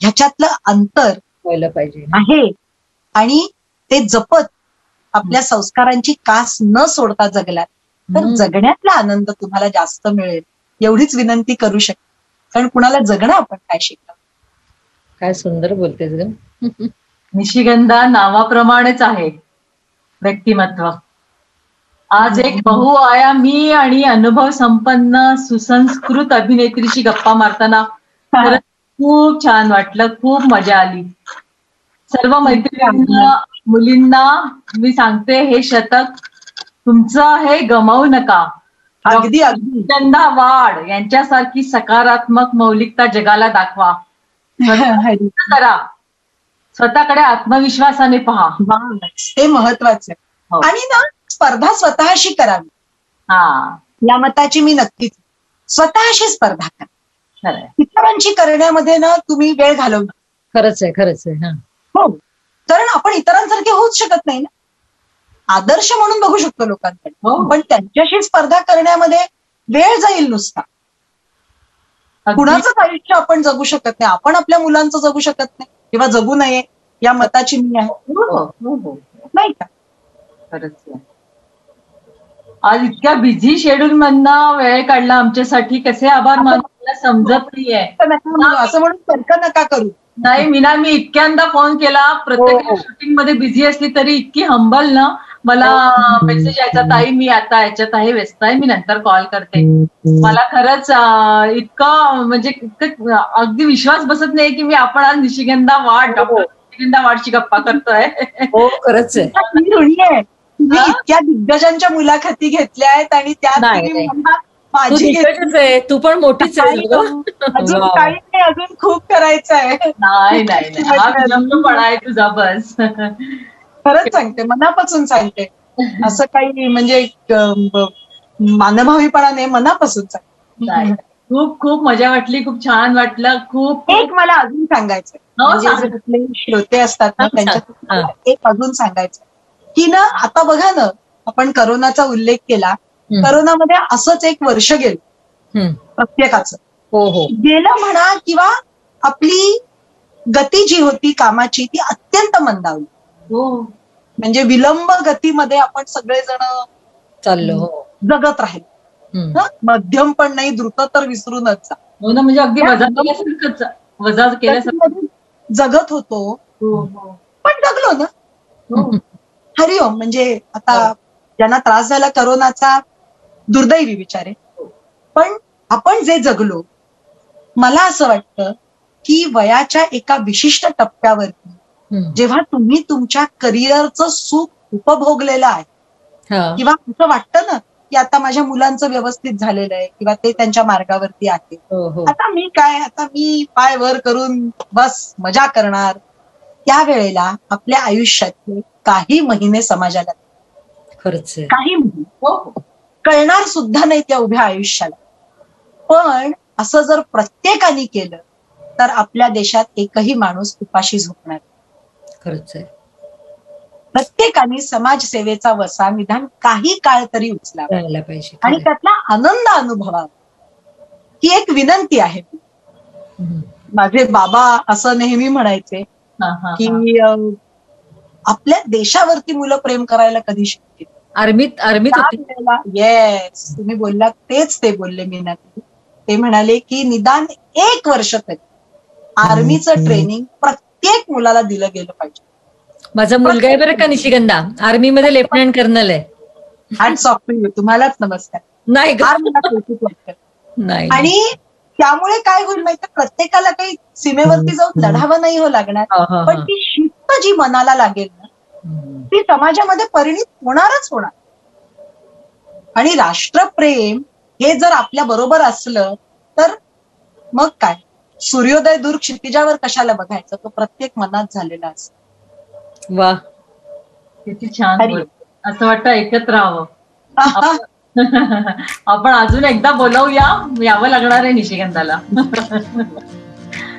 ह्याच्यातलं अंतर व्हायला पाहिजे. आहे. आणि ते जपत आपल्या संस्कारांची कास न सोडता जगलात तर. जगण्यातला आनंद तुम्हाला जास्त मिळेल. एवढीच विनंती करू शकते. कारण कुणाला जगणं आपण काय शिकलो काय सुंदर बोलतेस ग. निशिगंधा नावाप्रमाणेच आहे व्यक्तिमत्व. आज एक बहुआयामी आणि अनुभव संपन्न सुसंस्कृत अभिनेत्रीशी गप्पा मारताना खरंच खूप छान वाटलं खूप मजा आली. सर्व मैत्रिणींना मुलींना मी सांगते हे शतक तुमचं हे गमावू नका. अगदी निशिगंधा वाढ यांच्यासारखी सकारात्मक मौलिकता जगाला दाखवा. करा. स्वतःकडे आत्मविश्वासाने पहा. ते महत्वाचं हो. आहे आणि ना स्पर्धा स्वतःशी करावी. हा. या मताची मी नक्कीच स्वतःशी स्पर्धा करा. इतरांची करण्यामध्ये ना तुम्ही वेळ घालवू नका खरंच आहे खरंच आहे हा. कारण आपण इतरांसारखे होऊच शकत नाही ना. आदर्श म्हणून बघू शकतो लोकांकडे. हो. पण त्यांच्याशी स्पर्धा करण्यामध्ये वेळ जाईल नुसता. कुणाचंच आयुष्य आपण जगू शकत नाही. आपण आपल्या मुलांचं जगू शकत नाही. किंवा जगू नये या मताची मी आहे. हो, हो, हो. नाही का? खरंच. आज इतक्या बिझी शेड्यूल मधनं वेळ काढला आमच्यासाठी. कसे आभार मानू मला समजत नाहीये. असं म्हणून तर्क नका करू. नाही मीना मी इतक्यांदा फोन केला. प्रत्येक हो. शूटिंगमध्ये बिझी असली तरी इतकी हंबल ना. मला मेसेज यायचा ताई मी आता याच्यात आहे व्यस्त आहे मी नंतर कॉल करते. मला खरंच इतकं म्हणजे इतकं अगदी विश्वास बसत नाही की मी आपण आज निशिगंधा वाट डॉक्टर निशिगंधा वाटची गप्पा करतोय. हो खरंच आहे. तुम्ही हा? इतक्या दिग्गजांच्या मुलाखती घेतल्या आहेत आणि त्यात. मला तू माझी पण मोठीच आहे काही नाही. अजून. काही नाही अजून खूप करायचं आहे नाही नाही. हा तुझा बस. खरंच सांगते मनापासून सांगते. असं काही म्हणजे अं, ब- मानभावीपणा नाही मनापासून सांगते. खूप खूप मजा वाटली खूप छान वाटलं खूप एक मला अजून सांगायचं हो, म्हणजे श्रोते असतात ना त्यांच्या. एक अजून सांगायचं की ना आता बघा ना आपण करोनाचा उल्लेख केला. करोनामध्ये असंच एक वर्ष गेलं. प्रत्येकाचं. हो हो. गेलं म्हणा किंवा आपली गती जी होती कामाची ती अत्यंत मंदावली. म्हणजे विलंब गतीमध्ये आपण सगळेजण चाललो हो जगत राहिलो. हं? मध्यम पण नाही द्रुत तर विसरूनच. हो ना म्हणजे अगदी वजा केल्यासारखं जगत होतो हो, हो. पण जगलो ना हो. हरिओम म्हणजे आता ज्यांना त्रास झाला करोनाचा दुर्दैवी विचारे पण आपण जे जगलो मला असं वाटतं की वयाच्या एका विशिष्ट टप्प्यावरती. जेव्हा तुम्ही तुमच्या करिअरचं सुख उपभोगलेलं आहे. किंवा असं वाटतं ना की आता माझ्या मुलांचं व्यवस्थित झालेलं आहे किंवा ते त्यांच्या मार्गावरती आहे हो हो आता मी काय आता मी पाय वर करून बस मजा करणार त्यावेळेला आपल्या आयुष्यातले काही महिने समाजाला खरंच काही महिने हो. कळणार सुद्धा नाही त्या उभ्या आयुष्याला पण असं जर प्रत्येकाने केलं तर आपल्या देशात एकही माणूस उपाशी झोपणार. खरंच आहे. प्रत्येकाने समाजसेवेचा वसा निदान काही काळ तरी राहायला पाहिजे आणि. त्यातला आनंद अनुभवावा. ही एक विनंती आहे. माझे बाबा असं नेहमी म्हणायचे. की आपल्या देशावरती मुलं प्रेम करायला कधी शिकतील आर्मीत आर्मीत होती. येस तुम्ही बोललात तेच ते बोलले मीना ते म्हणाले की निदान एक वर्ष तरी आर्मीचं ट्रेनिंग प्रत्येक मुलाला दिलं गेलं पाहिजे. माझा मुलगा आहे बरं का निशिगंधा. आर्मी मध्ये लेफ्टनंट कर्नल आहे. हॅट्स ऑफ तुम्हालाच नमस्कार. नाही. नाही. आणि त्यामुळे काय होईल माहिती प्रत्येकाला काही सीमेवरती जाऊन लढावं नाही हो लागणार. पण. ती शिस्त जी मनाला लागेल ना. ती समाजामध्ये परिणित होणारच होणार. आणि राष्ट्रप्रेम हे जर आपल्या बरोबर असलं तर मग काय? सूर्योदय दूर क्षितिजावर कशाला बघायचं? तो प्रत्येक मनात झालेला असतो. वा. किती छान असं वाटतं ऐकत राहावं. आपण अजून एकदा बोलवूया. यावं लागणार आहे निशिगंधाला.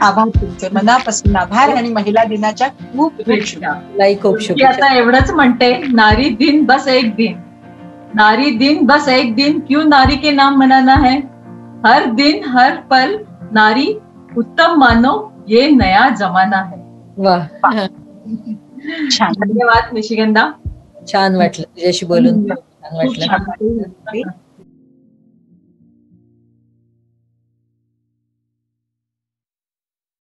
आभार तुमचे. मनापासून आभार आणि महिला दिनाच्या खूप खूप शुभेच्छा. लाई खूप ती शुभेच्छा. आता एवढंच म्हणते नारी दिन बस एक दिन. नारी दिन बस एक दिन. क्यों नारी के नाम मनाना है? हर दिन हर पल नारी उत्तम मानो ये नया जमाना है. छान. धन्यवाद निशिगंधा छान वाटलं तुझ्याशी बोलून. छान वाटलं.